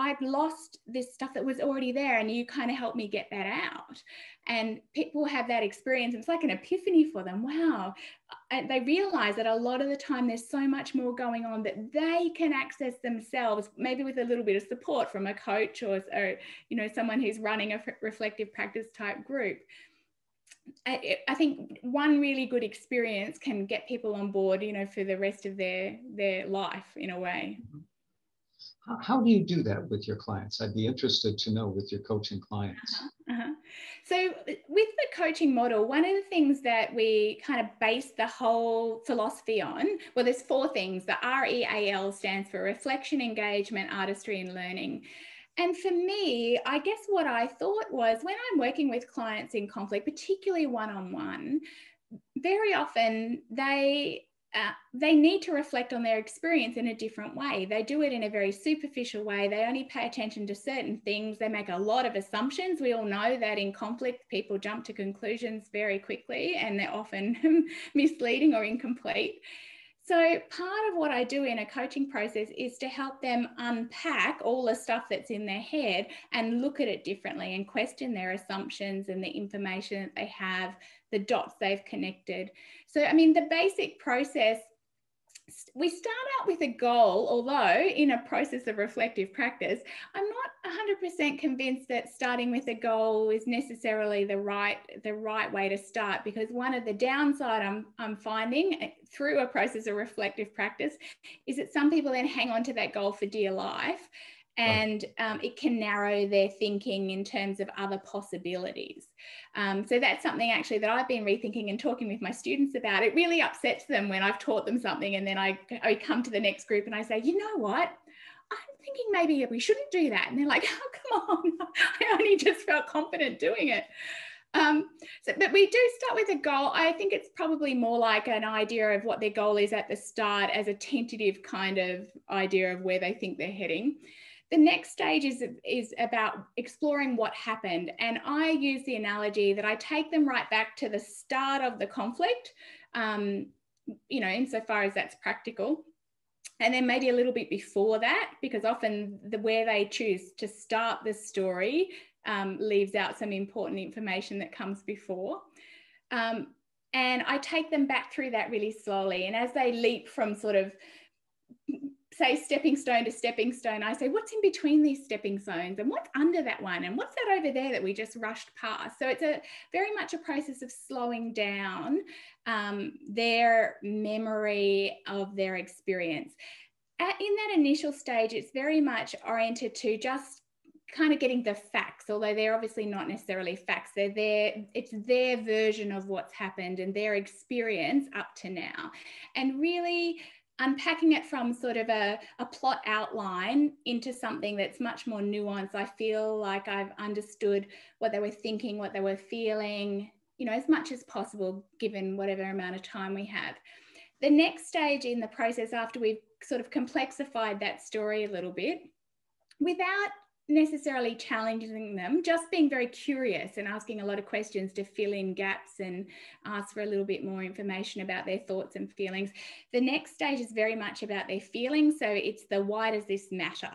I'd lost this stuff that was already there, and you kind of helped me get that out. And people have that experience. It's like an epiphany for them. Wow. And they realize that a lot of the time there's so much more going on that they can access themselves, maybe with a little bit of support from a coach or, or you know, someone who's running a reflective practice type group. I, I think one really good experience can get people on board, you know, for the rest of their their life in a way. Mm-hmm. How, do you do that with your clients? I'd be interested to know with your coaching clients. Uh-huh, uh-huh. So, with the coaching model, one of the things that we kind of base the whole philosophy on, well, there's four things. The REAL stands for reflection, engagement, artistry, and learning. And for me, I guess what I thought was when I'm working with clients in conflict, particularly one on one, very often they uh, they need to reflect on their experience in a different way. They do it in a very superficial way. They only pay attention to certain things. They make a lot of assumptions. We all know that in conflict, people jump to conclusions very quickly and they're often misleading or incomplete. So, part of what I do in a coaching process is to help them unpack all the stuff that's in their head and look at it differently and question their assumptions and the information that they have, the dots they've connected. So, I mean, the basic process we start out with a goal, although in a process of reflective practice, I'm not 100% convinced that starting with a goal is necessarily the right the right way to start because one of the downside I'm, I'm finding eh, through a process of reflective practice is that some people then hang on to that goal for dear life and um, it can narrow their thinking in terms of other possibilities. Um, so that's something actually that I've been rethinking and talking with my students about. It really upsets them when I've taught them something and then I, I come to the next group and I say, you know what? I'm thinking maybe we shouldn't do that. And they're like, oh, come on. I only just felt confident doing it. Um, so, but we do start with a goal. I think it's probably more like an idea of what their goal is at the start as a tentative kind of idea of where they think they're heading. The next stage is, is about exploring what happened. And I use the analogy that I take them right back to the start of the conflict, um, you know, insofar as that's practical. And then maybe a little bit before that, because often the where they choose to start the story um, leaves out some important information that comes before. Um, and I take them back through that really slowly. And as they leap from sort of say stepping stone to stepping stone, I say, what's in between these stepping stones and what's under that one and what's that over there that we just rushed past? So it's a very much a process of slowing down um, their memory of their experience. At, in that initial stage, it's very much oriented to just kind of getting the facts, although they're obviously not necessarily facts. They're their, it's their version of what's happened and their experience up to now. And really unpacking it from sort of a, a plot outline into something that's much more nuanced. I feel like I've understood what they were thinking, what they were feeling, you know, as much as possible, given whatever amount of time we have. the next stage in the process, after we've sort of complexified that story a little bit, without necessarily challenging them, just being very curious and asking a lot of questions to fill in gaps and ask for a little bit more information about their thoughts and feelings. The next stage is very much about their feelings. So it's the why does this matter?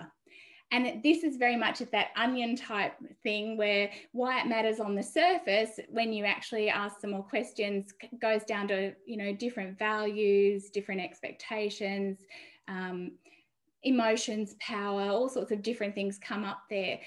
And this is very much at that onion type thing where why it matters on the surface when you actually ask some more questions goes down to, you know, different values, different expectations. Um, emotions, power, all sorts of different things come up there.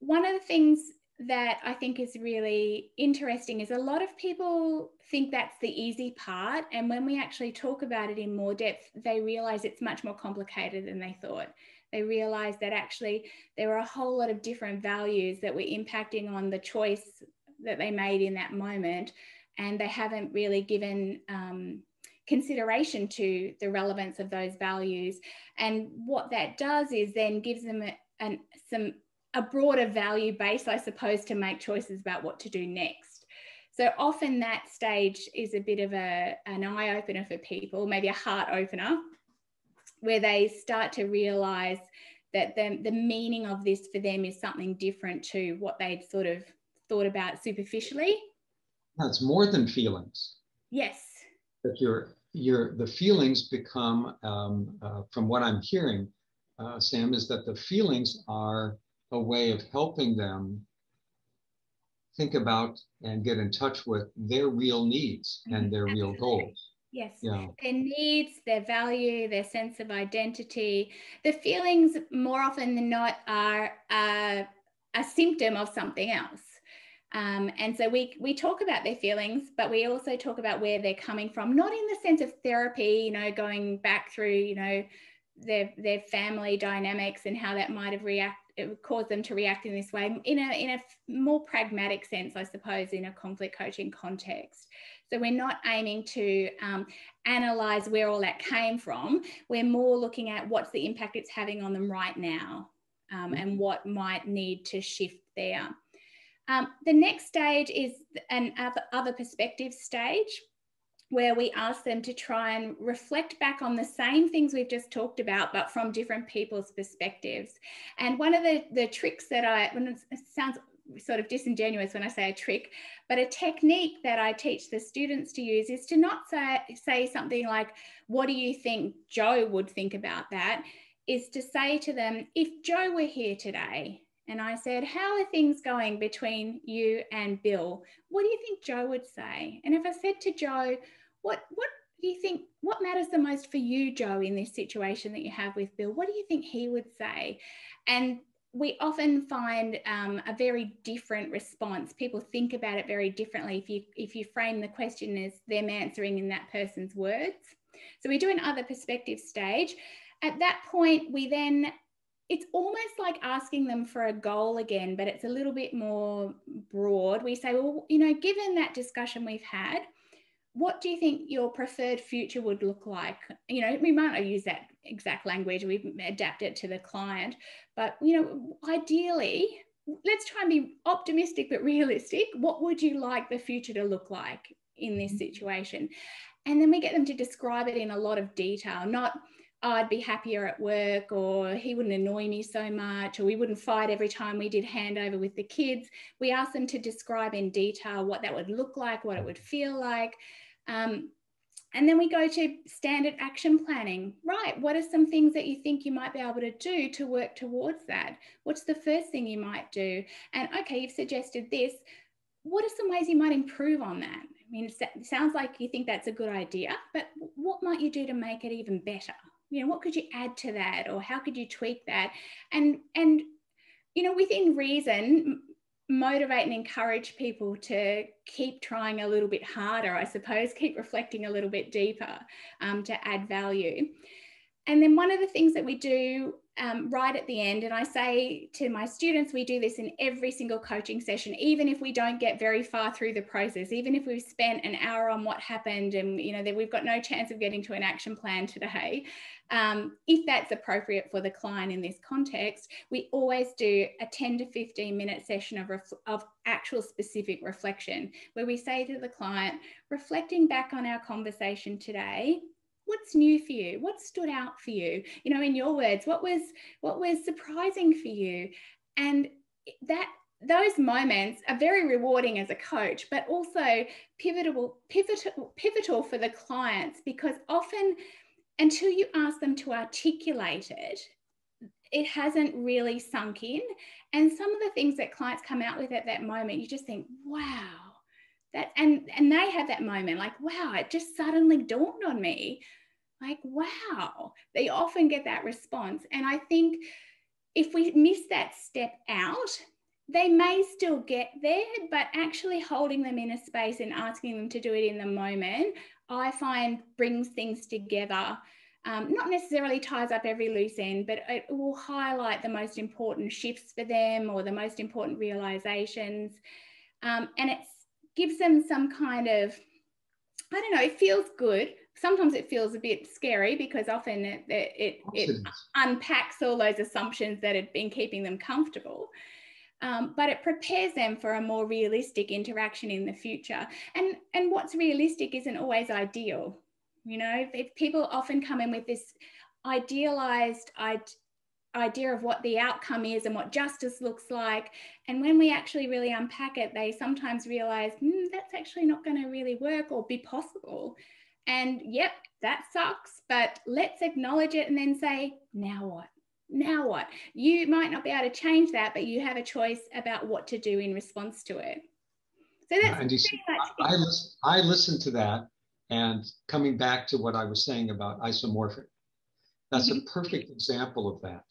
One of the things that I think is really interesting is a lot of people think that's the easy part. And when we actually talk about it in more depth, they realize it's much more complicated than they thought. They realize that actually there are a whole lot of different values that were impacting on the choice that they made in that moment. And they haven't really given um, consideration to the relevance of those values. And what that does is then gives them a, an, some a broader value base, I suppose, to make choices about what to do next. So often that stage is a bit of a, an eye opener for people, maybe a heart opener, where they start to realize that the, the meaning of this for them is something different to what they'd sort of thought about superficially. That's more than feelings. Yes that your your the feelings become um, uh, from what i'm hearing uh, sam is that the feelings are a way of helping them think about and get in touch with their real needs and their Absolutely. real goals yes yeah. their needs their value their sense of identity the feelings more often than not are uh, a symptom of something else um, and so we we talk about their feelings, but we also talk about where they're coming from, not in the sense of therapy, you know, going back through, you know, their their family dynamics and how that might have react caused them to react in this way in a in a more pragmatic sense, I suppose, in a conflict coaching context. So we're not aiming to um, analyze where all that came from. We're more looking at what's the impact it's having on them right now, um, and mm-hmm. what might need to shift there. Um, the next stage is an other, perspective stage where we ask them to try and reflect back on the same things we've just talked about, but from different people's perspectives. And one of the, the tricks that I, when it sounds sort of disingenuous when I say a trick, but a technique that I teach the students to use is to not say, say something like, What do you think Joe would think about that? Is to say to them, If Joe were here today, and I said, How are things going between you and Bill? What do you think Joe would say? And if I said to Joe, What, what do you think, what matters the most for you, Joe, in this situation that you have with Bill? What do you think he would say? And we often find um, a very different response. People think about it very differently if you if you frame the question as them answering in that person's words. So we do an other perspective stage. At that point, we then it's almost like asking them for a goal again, but it's a little bit more broad. We say, well, you know, given that discussion we've had, what do you think your preferred future would look like? You know, we might not use that exact language, we adapt it to the client, but, you know, ideally, let's try and be optimistic but realistic. What would you like the future to look like in this mm-hmm. situation? And then we get them to describe it in a lot of detail, not, I'd be happier at work, or he wouldn't annoy me so much, or we wouldn't fight every time we did handover with the kids. We asked them to describe in detail what that would look like, what it would feel like. Um, and then we go to standard action planning. Right, what are some things that you think you might be able to do to work towards that? What's the first thing you might do? And okay, you've suggested this. What are some ways you might improve on that? I mean, it sounds like you think that's a good idea, but what might you do to make it even better? You know what could you add to that or how could you tweak that? And and you know within reason motivate and encourage people to keep trying a little bit harder i suppose keep reflecting a little bit deeper um, to add value. And then one of the things that we do um, right at the end, and I say to my students, we do this in every single coaching session, even if we don't get very far through the process, even if we've spent an hour on what happened and you know that we've got no chance of getting to an action plan today. Um, if that's appropriate for the client in this context, we always do a 10 to 15 minute session of, ref- of actual specific reflection where we say to the client, reflecting back on our conversation today, what's new for you? What stood out for you? You know in your words what was what was surprising for you? And that those moments are very rewarding as a coach but also pivotal pivotal pivotal for the clients because often until you ask them to articulate it it hasn't really sunk in. And some of the things that clients come out with at that moment you just think wow that and and they have that moment like wow it just suddenly dawned on me. Like wow they often get that response. And i think if we miss that step out they may still get there but actually holding them in a space and asking them to do it in the moment i find brings things together. Um, not necessarily ties up every loose end, but it will highlight the most important shifts for them or the most important realizations. Um, and it gives them some kind of, I don't know, it feels good. Sometimes it feels a bit scary because often it, it, it, it unpacks all those assumptions that had been keeping them comfortable. Um, but it prepares them for a more realistic interaction in the future. And, and what's realistic isn't always ideal. You know, if people often come in with this idealized idea of what the outcome is and what justice looks like. And when we actually really unpack it, they sometimes realize mm, that's actually not going to really work or be possible. And yep, that sucks, but let's acknowledge it and then say, now what? Now what? You might not be able to change that, but you have a choice about what to do in response to it. So that's pretty see, much. I, I, I listen to that and coming back to what I was saying about isomorphic, that's mm-hmm. a perfect example of that.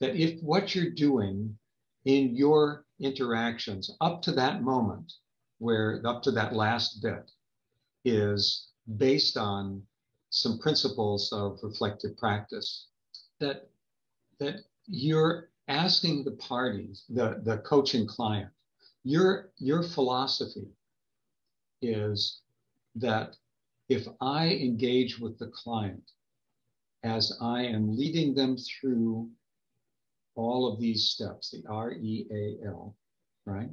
That if what you're doing in your interactions up to that moment, where up to that last bit, is based on some principles of reflective practice, that that you're asking the parties, the, the coaching client, your, your philosophy is that if I engage with the client as I am leading them through all of these steps, the R E A L, right?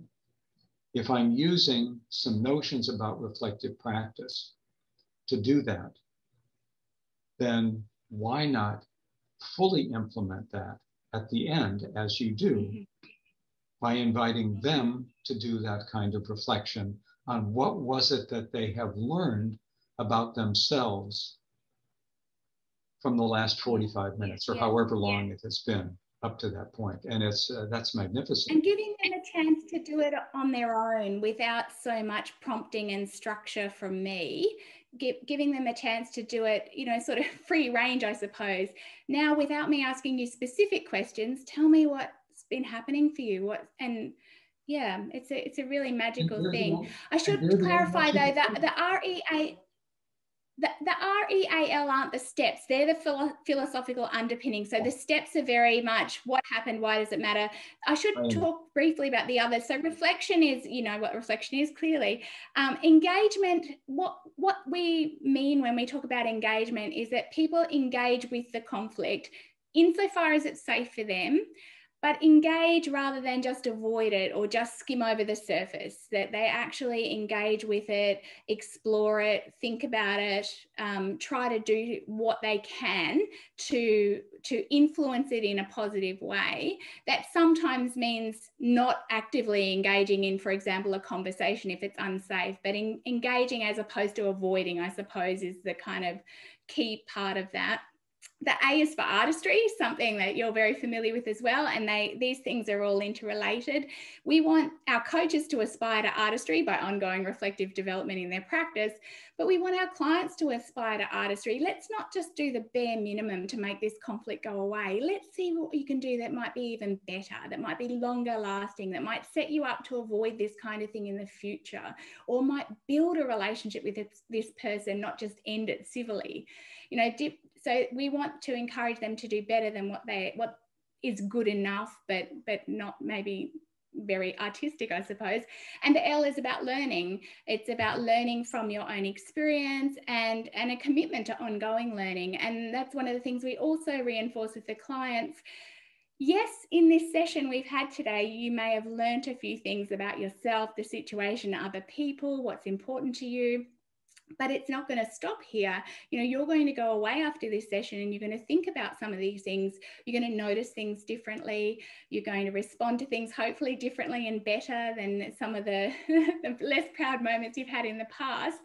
If I'm using some notions about reflective practice to do that, then why not fully implement that at the end as you do mm-hmm. by inviting them to do that kind of reflection on what was it that they have learned about themselves from the last 45 minutes or yeah. however long yeah. it has been up to that point and it's uh, that's magnificent. And giving them a chance to do it on their own without so much prompting and structure from me Give, giving them a chance to do it you know sort of free range i suppose. Now without me asking you specific questions tell me what's been happening for you what and yeah it's a it's a really magical thing. i should clarify though that the rea the, the REAL aren't the steps, they're the philo- philosophical underpinning. So the steps are very much what happened, why does it matter? I should um, talk briefly about the others. So reflection is, you know, what reflection is clearly. Um, engagement, what, what we mean when we talk about engagement is that people engage with the conflict insofar as it's safe for them but engage rather than just avoid it or just skim over the surface, that they actually engage with it, explore it, think about it, um, try to do what they can to, to influence it in a positive way. That sometimes means not actively engaging in, for example, a conversation if it's unsafe, but in, engaging as opposed to avoiding, I suppose, is the kind of key part of that the A is for artistry, something that you're very familiar with as well. And they these things are all interrelated. We want our coaches to aspire to artistry by ongoing reflective development in their practice, but we want our clients to aspire to artistry. Let's not just do the bare minimum to make this conflict go away. Let's see what you can do that might be even better, that might be longer lasting, that might set you up to avoid this kind of thing in the future, or might build a relationship with this person, not just end it civilly. You know, dip, so we want to encourage them to do better than what they what is good enough, but but not maybe very artistic, I suppose. And the L is about learning. It's about learning from your own experience and, and a commitment to ongoing learning. And that's one of the things we also reinforce with the clients. Yes, in this session we've had today, you may have learnt a few things about yourself, the situation, other people, what's important to you but it's not going to stop here. You know, you're going to go away after this session and you're going to think about some of these things. You're going to notice things differently. You're going to respond to things hopefully differently and better than some of the, the less proud moments you've had in the past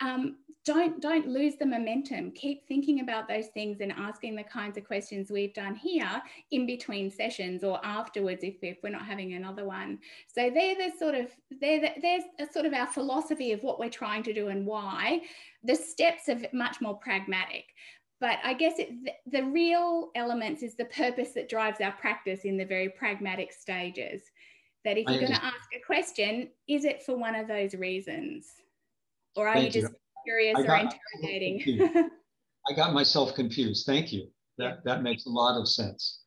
um, don't don't lose the momentum. Keep thinking about those things and asking the kinds of questions we've done here in between sessions or afterwards if, if we're not having another one. So they're the sort of they're the, there's a sort of our philosophy of what we're trying to do and why. The steps are much more pragmatic but i guess it, the, the real elements is the purpose that drives our practice in the very pragmatic stages. That if you're going to ask a question is it for one of those reasons or are Thank you just you. curious or interrogating? I got myself confused. Thank you. That, that makes a lot of sense.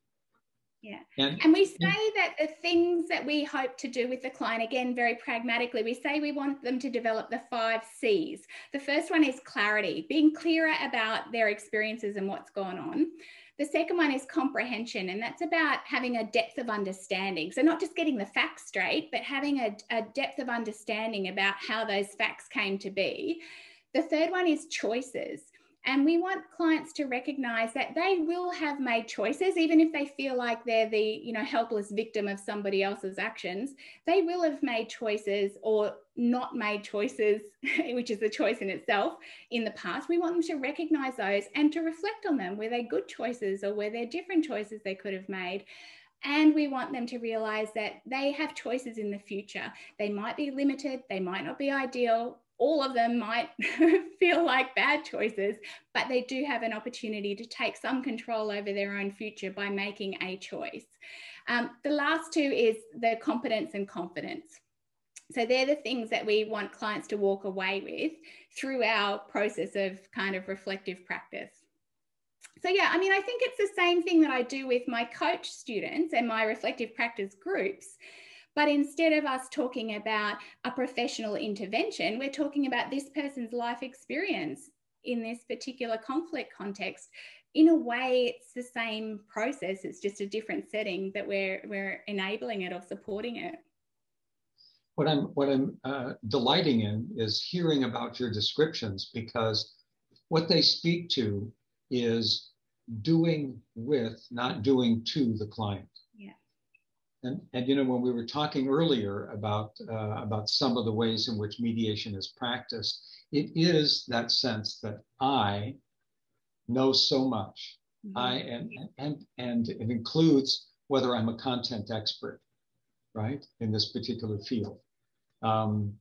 Yeah. And, and we say that the things that we hope to do with the client, again, very pragmatically, we say we want them to develop the five C's. The first one is clarity, being clearer about their experiences and what's going on. The second one is comprehension, and that's about having a depth of understanding. So, not just getting the facts straight, but having a, a depth of understanding about how those facts came to be. The third one is choices. And we want clients to recognize that they will have made choices, even if they feel like they're the, you know, helpless victim of somebody else's actions. They will have made choices or not made choices, which is a choice in itself, in the past. We want them to recognize those and to reflect on them. Were they good choices or were there different choices they could have made? And we want them to realize that they have choices in the future. They might be limited, they might not be ideal, all of them might feel like bad choices, but they do have an opportunity to take some control over their own future by making a choice. Um, the last two is the competence and confidence. So they're the things that we want clients to walk away with through our process of kind of reflective practice. So yeah, I mean, I think it's the same thing that I do with my coach students and my reflective practice groups but instead of us talking about a professional intervention, we're talking about this person's life experience in this particular conflict context. In a way, it's the same process, it's just a different setting that we're, we're enabling it or supporting it. What I'm, what I'm uh, delighting in is hearing about your descriptions because what they speak to is doing with, not doing to the client. And, and you know, when we were talking earlier about, uh, about some of the ways in which mediation is practiced, it is that sense that I know so much. Mm-hmm. I and, and and it includes whether I'm a content expert, right, in this particular field. Um,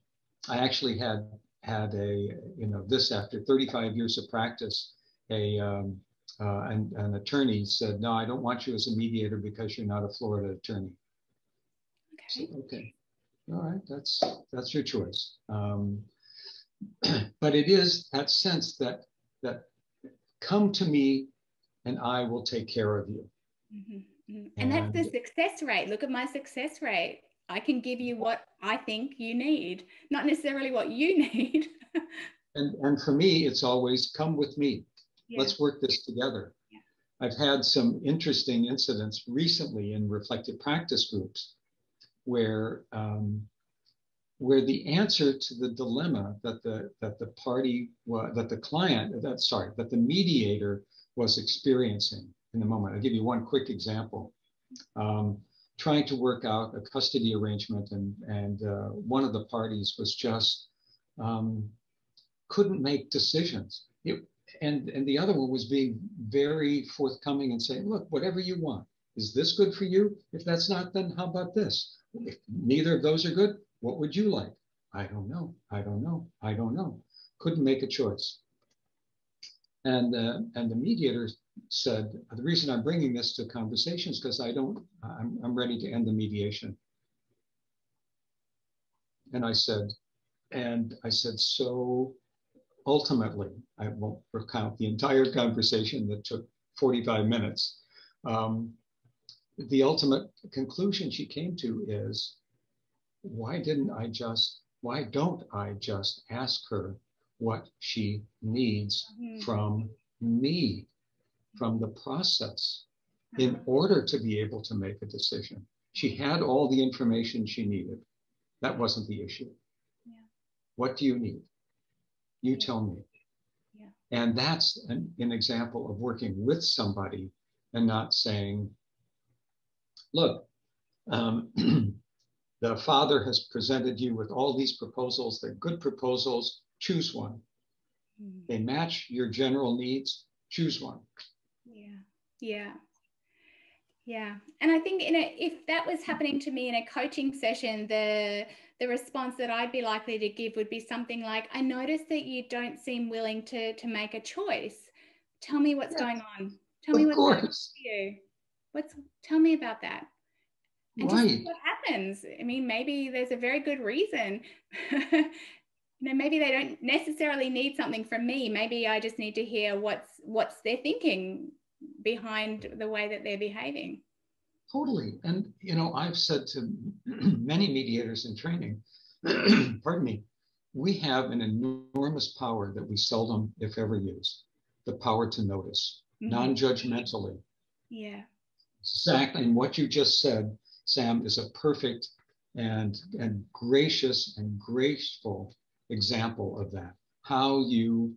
I actually had had a you know this after 35 years of practice, a um, uh, an, an attorney said, "No, I don't want you as a mediator because you're not a Florida attorney." So, okay. All right, that's that's your choice. Um, but it is that sense that that come to me and I will take care of you. Mm-hmm. Mm-hmm. And, and that's the success rate. Look at my success rate. I can give you what I think you need, not necessarily what you need. and and for me, it's always come with me. Yeah. Let's work this together. I've had some interesting incidents recently in reflective practice groups where um, where the answer to the dilemma that the that the party that the client that sorry that the mediator was experiencing in the moment. I'll give you one quick example. Um, trying to work out a custody arrangement, and and uh, one of the parties was just um, couldn't make decisions. It, and and the other one was being very forthcoming and saying, look, whatever you want. Is this good for you? If that's not, then how about this? If neither of those are good, what would you like? I don't know. I don't know. I don't know. Couldn't make a choice. And uh, and the mediator said, the reason I'm bringing this to conversations because I don't. I'm, I'm ready to end the mediation. And I said, and I said, so ultimately, I won't recount the entire conversation that took 45 minutes. Um, the ultimate conclusion she came to is why didn't I just, why don't I just ask her what she needs mm-hmm. from me, from the process, in order to be able to make a decision? She had all the information she needed. That wasn't the issue. Yeah. What do you need? You tell me. Yeah. And that's an, an example of working with somebody and not saying, look, um, the father has presented you with all these proposals. They're good proposals. Choose one. Mm. They match your general needs. Choose one. Yeah. Yeah. Yeah. And I think in a, if that was happening to me in a coaching session, the the response that I'd be likely to give would be something like, I notice that you don't seem willing to to make a choice. Tell me what's yes. going on. Tell of me what's course. going on for you. What's tell me about that. And right. what happens. I mean, maybe there's a very good reason. you know, maybe they don't necessarily need something from me. Maybe I just need to hear what's what's their thinking behind the way that they're behaving. Totally. And, you know, I've said to many mediators in training, pardon me, we have an enormous power that we seldom, if ever, use the power to notice mm-hmm. non judgmentally. Yeah. Exactly. And what you just said, Sam, is a perfect and, and gracious and graceful example of that. How you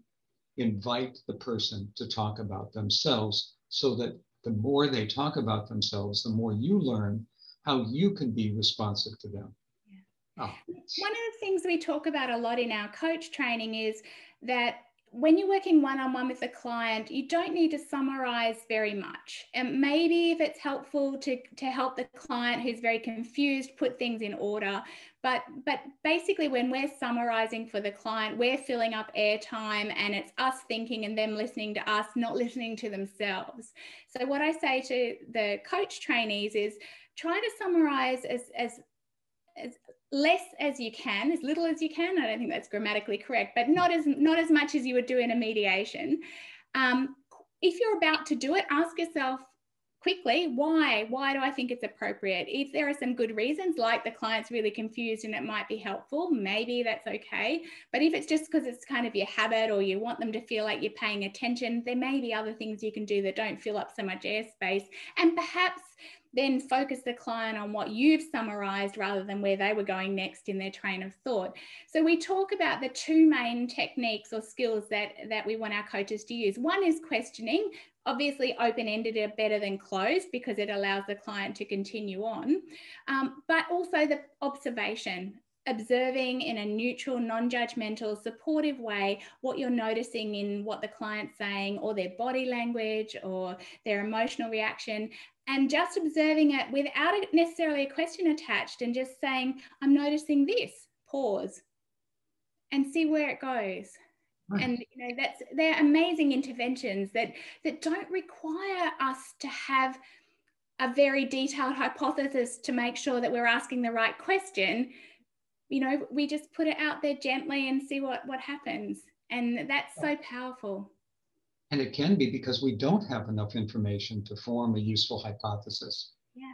invite the person to talk about themselves so that the more they talk about themselves, the more you learn how you can be responsive to them. Yeah. Oh. One of the things we talk about a lot in our coach training is that when you're working one on one with a client, you don't need to summarize very much. And maybe if it's helpful to, to help the client who's very confused put things in order. But, but basically, when we're summarizing for the client, we're filling up airtime and it's us thinking and them listening to us, not listening to themselves. So, what I say to the coach trainees is try to summarize as, as, as less as you can, as little as you can. I don't think that's grammatically correct, but not as not as much as you would do in a mediation. Um, if you're about to do it, ask yourself quickly why why do i think it's appropriate if there are some good reasons like the client's really confused and it might be helpful maybe that's okay but if it's just because it's kind of your habit or you want them to feel like you're paying attention there may be other things you can do that don't fill up so much airspace and perhaps then focus the client on what you've summarized rather than where they were going next in their train of thought. So we talk about the two main techniques or skills that, that we want our coaches to use. One is questioning. Obviously, open ended are better than closed because it allows the client to continue on, um, but also the observation observing in a neutral, non judgmental, supportive way what you're noticing in what the client's saying, or their body language, or their emotional reaction, and just observing it without necessarily a question attached, and just saying, I'm noticing this, pause, and see where it goes. Right. And you know that's they're amazing interventions that that don't require us to have a very detailed hypothesis to make sure that we're asking the right question you know we just put it out there gently and see what what happens and that's so powerful and it can be because we don't have enough information to form a useful hypothesis. Yeah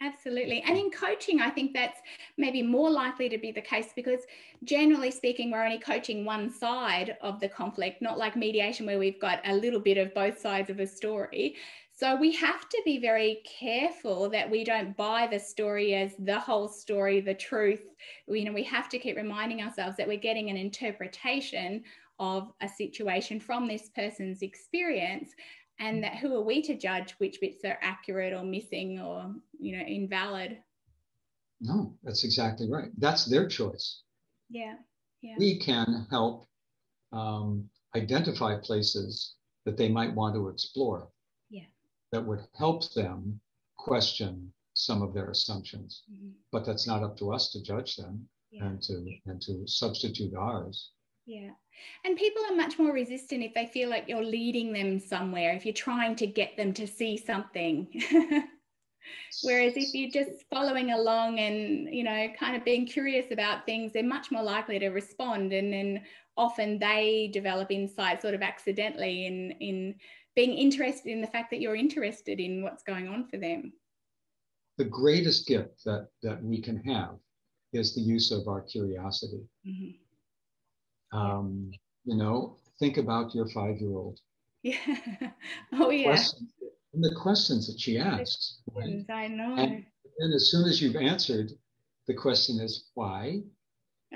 absolutely. And in coaching i think that's maybe more likely to be the case because generally speaking we're only coaching one side of the conflict not like mediation where we've got a little bit of both sides of a story. So we have to be very careful that we don't buy the story as the whole story, the truth. You know, we have to keep reminding ourselves that we're getting an interpretation of a situation from this person's experience and that who are we to judge which bits are accurate or missing or you know invalid no that's exactly right that's their choice yeah yeah we can help um, identify places that they might want to explore Yeah. that would help them question some of their assumptions. Mm-hmm. But that's not up to us to judge them yeah. and to and to substitute ours. Yeah. And people are much more resistant if they feel like you're leading them somewhere, if you're trying to get them to see something. Whereas if you're just following along and, you know, kind of being curious about things, they're much more likely to respond. And then often they develop insight sort of accidentally in in being interested in the fact that you're interested in what's going on for them. The greatest gift that, that we can have is the use of our curiosity. Mm-hmm. Um, you know, think about your five year old. Yeah. Oh, yeah. and the questions that she asks. Right? I know. And then as soon as you've answered, the question is why?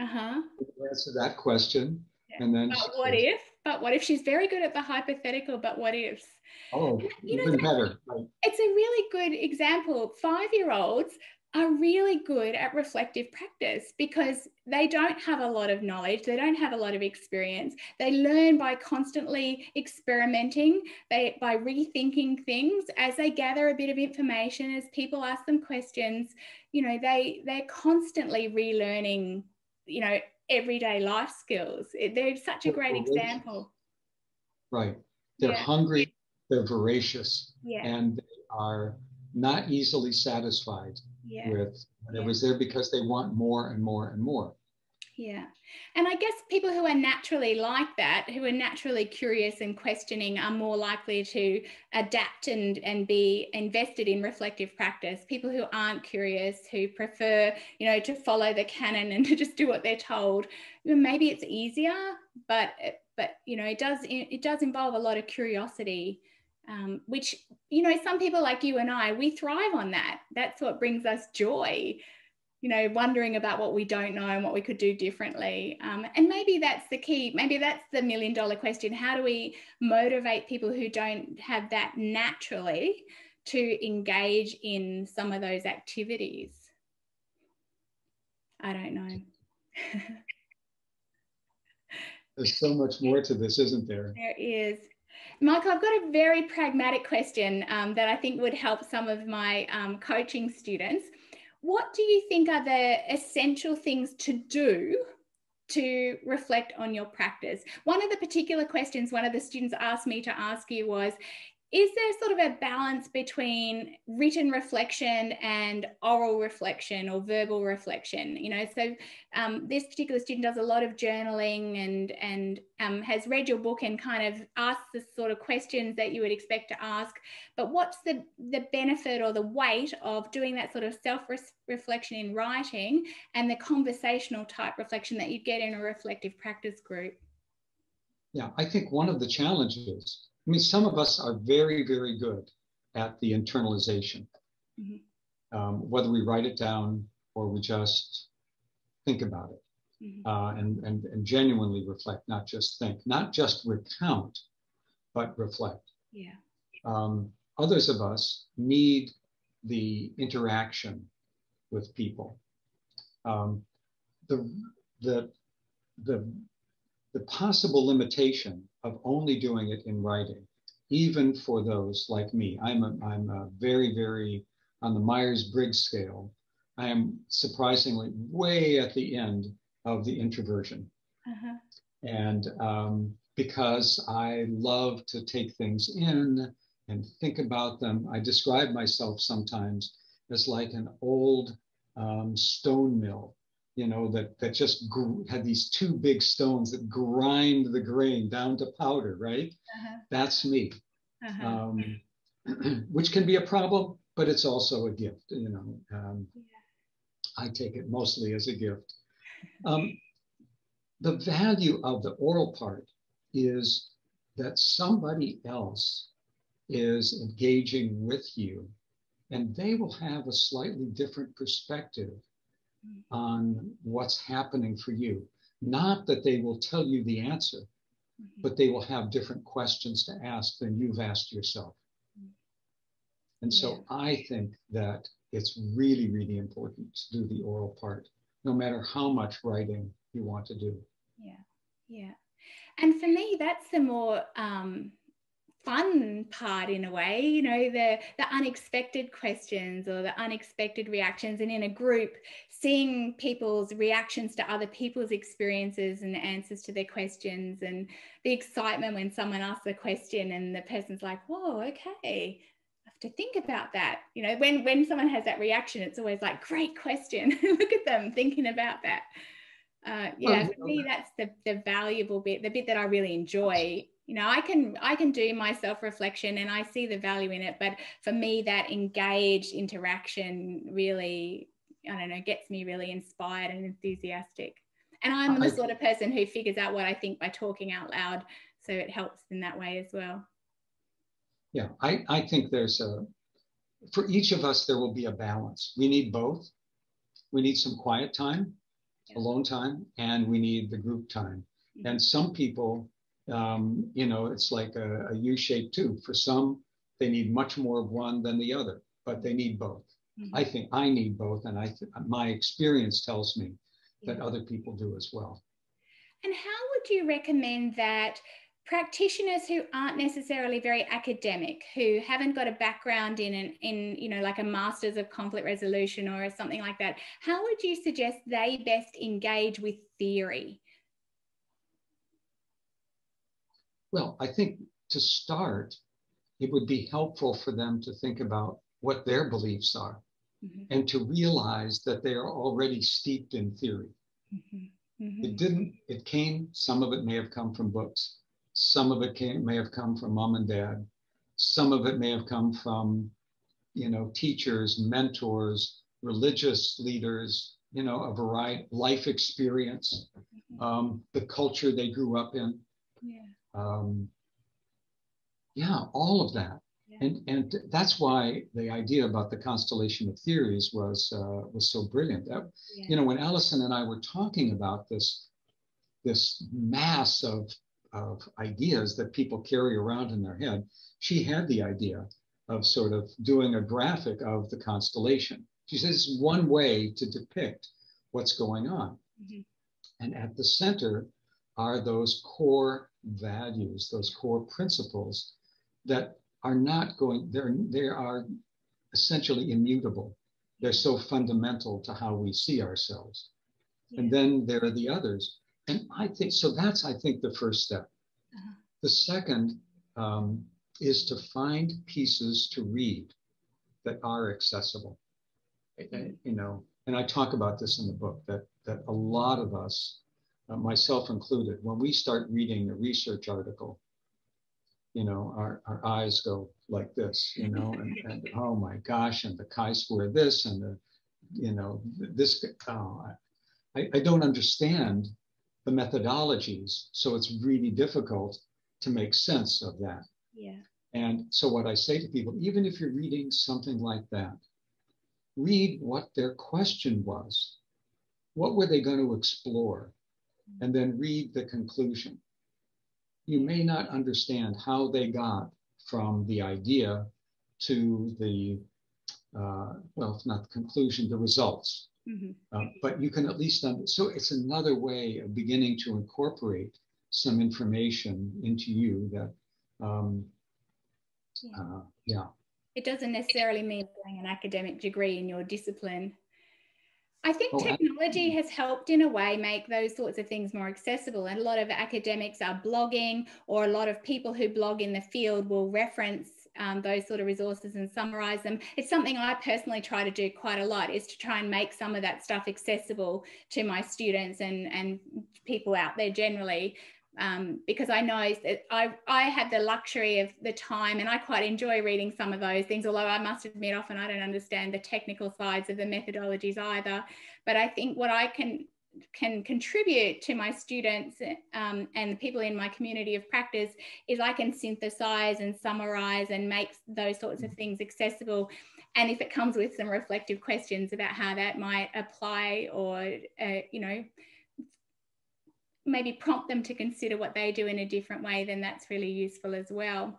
Uh huh. Answer that question. And then but what if? But what if she's very good at the hypothetical? But what ifs? Oh, you even know, better. Right. It's a really good example. Five year olds are really good at reflective practice because they don't have a lot of knowledge, they don't have a lot of experience. They learn by constantly experimenting, they by rethinking things as they gather a bit of information, as people ask them questions, you know, they they're constantly relearning, you know, everyday life skills. They're such a great example. Right. They're yeah. hungry, they're voracious, yeah. and they are not easily satisfied yeah. with it was there because they want more and more and more. Yeah. And I guess people who are naturally like that, who are naturally curious and questioning, are more likely to adapt and, and be invested in reflective practice. People who aren't curious, who prefer, you know, to follow the canon and to just do what they're told, maybe it's easier, but but you know, it does it does involve a lot of curiosity um, which you know some people like you and i we thrive on that. That's what brings us joy you know wondering about what we don't know and what we could do differently. Um, and maybe that's the key. Maybe that's the million dollar question. How do we motivate people who don't have that naturally to engage in some of those activities? I don't know. There's so much more to this isn't there? There is Michael, I've got a very pragmatic question um, that I think would help some of my um, coaching students. What do you think are the essential things to do to reflect on your practice? One of the particular questions one of the students asked me to ask you was is there sort of a balance between written reflection and oral reflection or verbal reflection? You know so um, this particular student does a lot of journaling and and um, has read your book and kind of asks the sort of questions that you would expect to ask. But what's the the benefit or the weight of doing that sort of self reflection in writing and the conversational type reflection that you get in a reflective practice group? Yeah i think one of the challenges I mean, some of us are very, very good at the internalization, mm-hmm. um, whether we write it down or we just think about it mm-hmm. uh, and, and, and genuinely reflect, not just think, not just recount, but reflect. Yeah. Um, others of us need the interaction with people. Um, the, the, the, the possible limitation of only doing it in writing, even for those like me. I'm a, I'm a very, very on the Myers Briggs scale. I am surprisingly way at the end of the introversion. Uh-huh. And um, because I love to take things in and think about them, I describe myself sometimes as like an old um, stone mill you know, that, that just gr- had these two big stones that grind the grain down to powder, right? Uh-huh. That's me, uh-huh. um, which can be a problem, but it's also a gift, you know. Um, yeah. I take it mostly as a gift. Um, the value of the oral part is that somebody else is engaging with you and they will have a slightly different perspective on what's happening for you. Not that they will tell you the answer, mm-hmm. but they will have different questions to ask than you've asked yourself. And so yeah. I think that it's really, really important to do the oral part, no matter how much writing you want to do. Yeah, yeah. And for me, that's the more um, fun part in a way you know the the unexpected questions or the unexpected reactions and in a group seeing people's reactions to other people's experiences and answers to their questions and the excitement when someone asks a question and the person's like whoa okay. I have to think about that. You know when when someone has that reaction it's always like great question. Look at them thinking about that. Uh, yeah for me that's the the valuable bit the bit that i really enjoy. You know i can i can do my self reflection and i see the value in it but for me that engaged interaction really i don't know gets me really inspired and enthusiastic and i'm the sort of person who figures out what i think by talking out loud so it helps in that way as well yeah i i think there's a for each of us there will be a balance we need both we need some quiet time yeah. alone time and we need the group time Mm-hmm. And some people, um, you know, it's like a a U-shaped too. For some, they need much more of one than the other, but they need both. Mm-hmm. I think I need both, and I th- my experience tells me yeah. that other people do as well. And how would you recommend that practitioners who aren't necessarily very academic, who haven't got a background in an, in you know like a masters of conflict resolution or something like that, how would you suggest they best engage with theory? Well, I think to start, it would be helpful for them to think about what their beliefs are mm-hmm. and to realize that they are already steeped in theory. Mm-hmm. Mm-hmm. It didn't, it came, some of it may have come from books, some of it came, may have come from mom and dad, some of it may have come from, you know, teachers, mentors, religious leaders, you know, a variety, life experience, mm-hmm. um, the culture they grew up in. Yeah. Um, yeah, all of that. And, and that's why the idea about the constellation of theories was uh, was so brilliant. That, yeah. You know, when Alison and I were talking about this this mass of of ideas that people carry around in their head, she had the idea of sort of doing a graphic of the constellation. She says it's one way to depict what's going on. Mm-hmm. And at the center are those core values, those core principles that are not going, they're, they are essentially immutable. They're so fundamental to how we see ourselves. Yeah. And then there are the others. And I think, so that's, I think, the first step. Uh-huh. The second um, is to find pieces to read that are accessible. Mm-hmm. You know, and I talk about this in the book that, that a lot of us, uh, myself included, when we start reading a research article, you know, our, our eyes go like this, you know, and, and oh my gosh, and the chi-square this and the, you know, this, oh, I, I don't understand the methodologies. So it's really difficult to make sense of that. Yeah. And so what I say to people, even if you're reading something like that, read what their question was. What were they going to explore? And then read the conclusion you may not understand how they got from the idea to the, uh, well, if not the conclusion, the results. Mm-hmm. Uh, but you can at least, un- so it's another way of beginning to incorporate some information into you that, um, yeah. Uh, yeah. It doesn't necessarily mean doing an academic degree in your discipline. I think oh, technology has helped in a way make those sorts of things more accessible. And a lot of academics are blogging, or a lot of people who blog in the field will reference um, those sort of resources and summarize them. It's something I personally try to do quite a lot is to try and make some of that stuff accessible to my students and, and people out there generally um, because I know that I, I have the luxury of the time and I quite enjoy reading some of those things, although I must admit often I don't understand the technical sides of the methodologies either. But I think what I can can contribute to my students um, and the people in my community of practice is I can synthesize and summarize and make those sorts of things accessible. And if it comes with some reflective questions about how that might apply or, uh, you know, maybe prompt them to consider what they do in a different way, then that's really useful as well.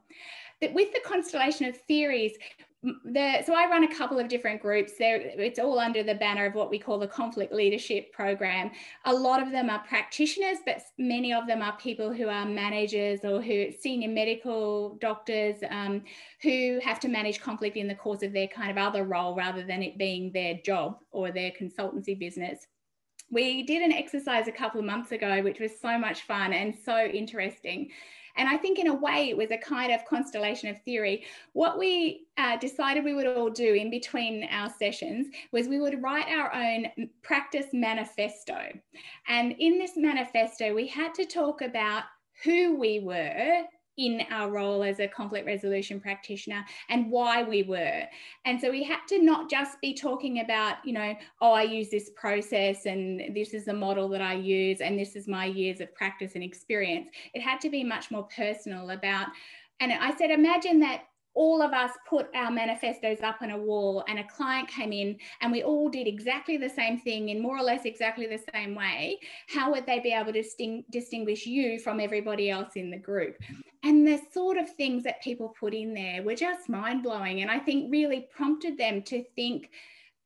But with the constellation of theories, the, so I run a couple of different groups. There, it's all under the banner of what we call the conflict leadership program. A lot of them are practitioners, but many of them are people who are managers or who are senior medical doctors um, who have to manage conflict in the course of their kind of other role rather than it being their job or their consultancy business we did an exercise a couple of months ago, which was so much fun and so interesting. And I think, in a way, it was a kind of constellation of theory. What we uh, decided we would all do in between our sessions was we would write our own practice manifesto. And in this manifesto, we had to talk about who we were in our role as a conflict resolution practitioner and why we were. And so we had to not just be talking about, you know, oh, I use this process and this is the model that I use and this is my years of practice and experience. It had to be much more personal about, and I said, imagine that all of us put our manifestos up on a wall and a client came in and we all did exactly the same thing in more or less exactly the same way, how would they be able to disting- distinguish you from everybody else in the group? And the sort of things that people put in there were just mind blowing. And I think really prompted them to think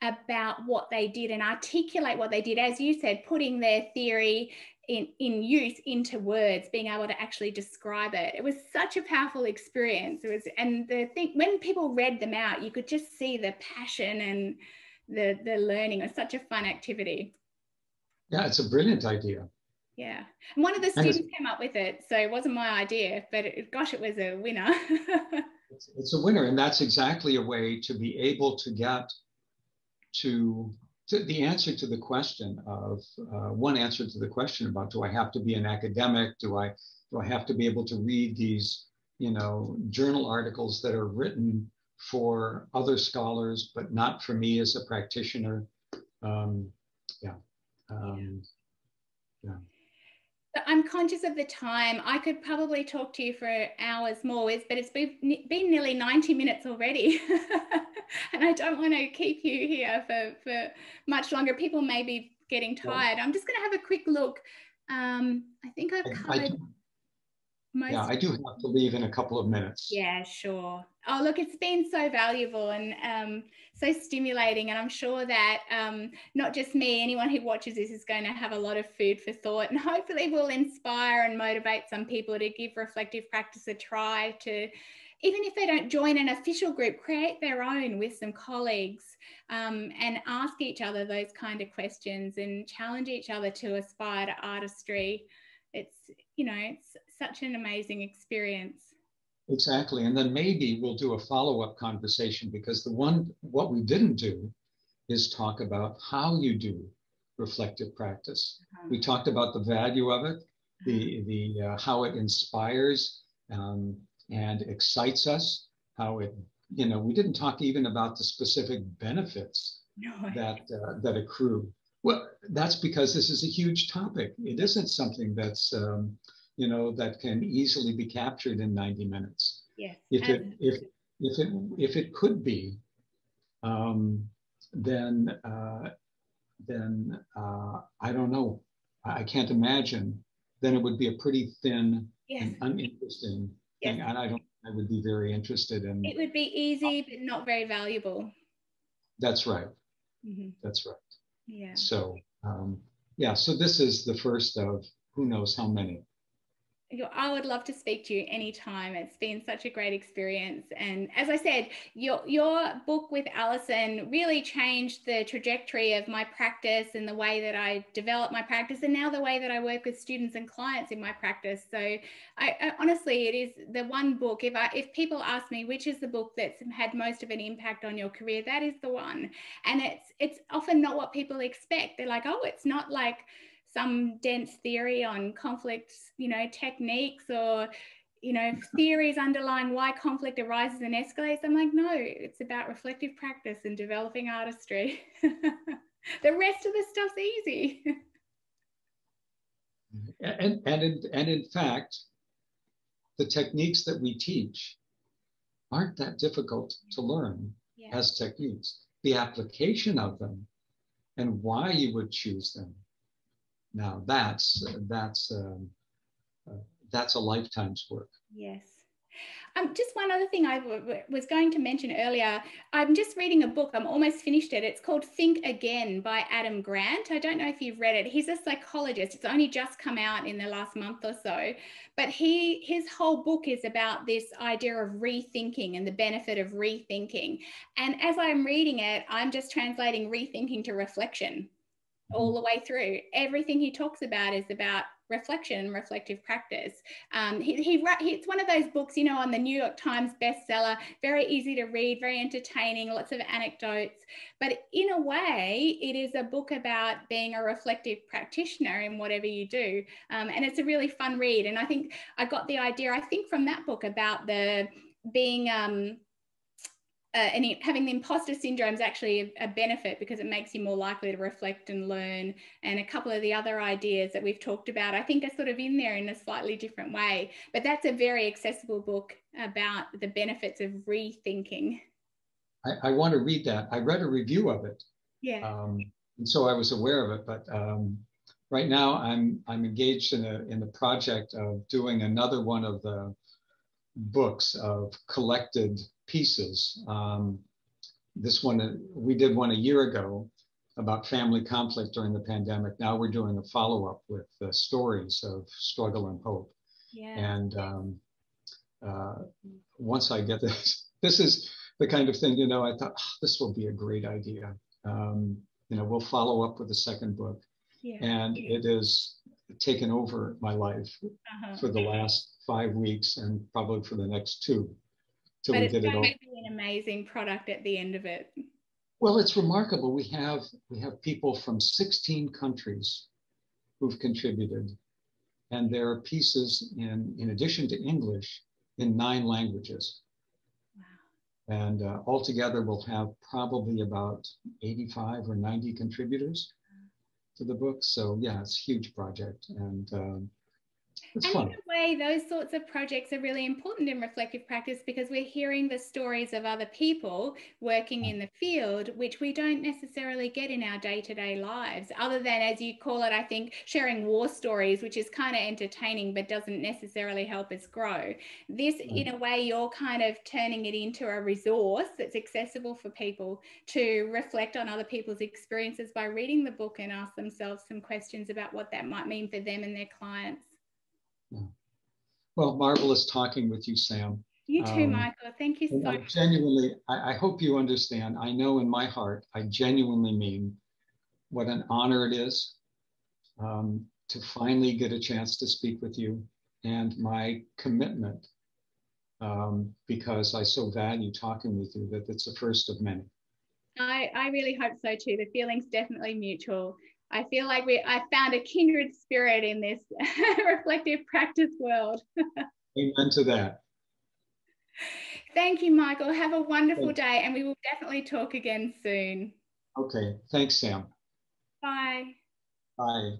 about what they did and articulate what they did. As you said, putting their theory in, in use into words, being able to actually describe it. It was such a powerful experience. It was, and the thing when people read them out, you could just see the passion and the the learning. It was such a fun activity. Yeah, it's a brilliant idea. Yeah, and one of the students came up with it, so it wasn't my idea, but it, gosh, it was a winner. it's, it's a winner, and that's exactly a way to be able to get to to the answer to the question of uh, one answer to the question about do I have to be an academic? Do I do I have to be able to read these you know journal articles that are written for other scholars but not for me as a practitioner? Um, yeah. Um, yeah. I'm conscious of the time. I could probably talk to you for hours more, but it's been, been nearly 90 minutes already. and I don't want to keep you here for, for much longer. People may be getting tired. I'm just going to have a quick look. Um, I think I've covered. Most yeah, I do have to leave in a couple of minutes. Yeah, sure. Oh, look, it's been so valuable and um, so stimulating. And I'm sure that um, not just me, anyone who watches this is going to have a lot of food for thought and hopefully will inspire and motivate some people to give reflective practice a try to even if they don't join an official group, create their own with some colleagues um, and ask each other those kind of questions and challenge each other to aspire to artistry. It's, you know, it's such an amazing experience. Exactly. And then maybe we'll do a follow up conversation because the one, what we didn't do is talk about how you do reflective practice. Uh-huh. We talked about the value of it, the, uh-huh. the uh, how it inspires um, and excites us, how it, you know, we didn't talk even about the specific benefits no. that, uh, that accrue. Well, that's because this is a huge topic. It isn't something that's, um, you know, that can easily be captured in 90 minutes. Yes. If it, if, if it, if it could be, um, then, uh, then uh, I don't know. I can't imagine. Then it would be a pretty thin yes. and uninteresting yes. thing. And I don't, I would be very interested in. It would be easy, but not very valuable. That's right. Mm-hmm. That's right. Yeah. So, um, yeah, so this is the first of who knows how many. I would love to speak to you anytime. It's been such a great experience. And as I said, your, your book with Alison really changed the trajectory of my practice and the way that I develop my practice and now the way that I work with students and clients in my practice. So I, I honestly, it is the one book. If I, if people ask me which is the book that's had most of an impact on your career, that is the one. And it's, it's often not what people expect. They're like, oh, it's not like, some dense theory on conflict, you know, techniques or you know, theories underlying why conflict arises and escalates. I'm like, no, it's about reflective practice and developing artistry. the rest of the stuff's easy. and, and, in, and in fact, the techniques that we teach aren't that difficult to mm-hmm. learn yeah. as techniques. The application of them and why you would choose them now that's that's um, uh, that's a lifetime's work. Yes. Um, just one other thing I was going to mention earlier. I'm just reading a book. I'm almost finished it. It's called Think Again by Adam Grant. I don't know if you've read it. He's a psychologist. It's only just come out in the last month or so. But he his whole book is about this idea of rethinking and the benefit of rethinking. And as I'm reading it, I'm just translating rethinking to reflection all mm-hmm. the way through. Everything he talks about is about reflection and reflective practice. Um, he, he, it's one of those books, you know, on the New York Times bestseller, very easy to read, very entertaining, lots of anecdotes. But in a way, it is a book about being a reflective practitioner in whatever you do. Um, and it's a really fun read. And I think I got the idea, I think, from that book about the being um, uh, and having the imposter syndrome is actually a, a, benefit because it makes you more likely to reflect and learn. And a couple of the other ideas that we've talked about, I think, are sort of in there in a slightly different way. But that's a very accessible book about the benefits of rethinking. I, I want to read that. I read a review of it. Yeah. Um, and so I was aware of it, but um, right now I'm I'm engaged in a in the project of doing another one of the books of collected pieces. Um, this one, we did one a year ago about family conflict during the pandemic. Now we're doing a follow up with uh, stories of struggle and hope. Yeah. And um, uh, once I get this, this is the kind of thing, you know, I thought oh, this will be a great idea. Um, you know, we'll follow up with the second book. Yeah. And it has taken over my life uh-huh. for the last five weeks and probably for the next two till but we get it all. Be an amazing product at the end of it. Well, it's remarkable. We have we have people from 16 countries who've contributed, and there are pieces in in addition to English in nine languages. Wow. And uh, altogether, we'll have probably about 85 or 90 contributors to the book. So yeah, it's a huge project, and um, and fun. in a way, those sorts of projects are really important in reflective practice because we're hearing the stories of other people working in the field, which we don't necessarily get in our day to day lives, other than, as you call it, I think, sharing war stories, which is kind of entertaining but doesn't necessarily help us grow. This, mm. in a way, you're kind of turning it into a resource that's accessible for people to reflect on other people's experiences by reading the book and ask themselves some questions about what that might mean for them and their clients. Well, marvelous talking with you, Sam. You too, um, Michael. Thank you so I much. Genuinely, I, I, hope you understand. I know in my heart, I genuinely mean what an honor it is um, to finally get a chance to speak with you and my commitment um, because I so value talking with you that it's the first of many. I, I really hope so too. The feeling's definitely mutual. I feel like we I found a kindred spirit in this reflective practice world. Amen to that. Thank you, Michael. Have a wonderful Thanks. day, and we will definitely talk again soon. Okay. Thanks, Sam. Bye. Bye.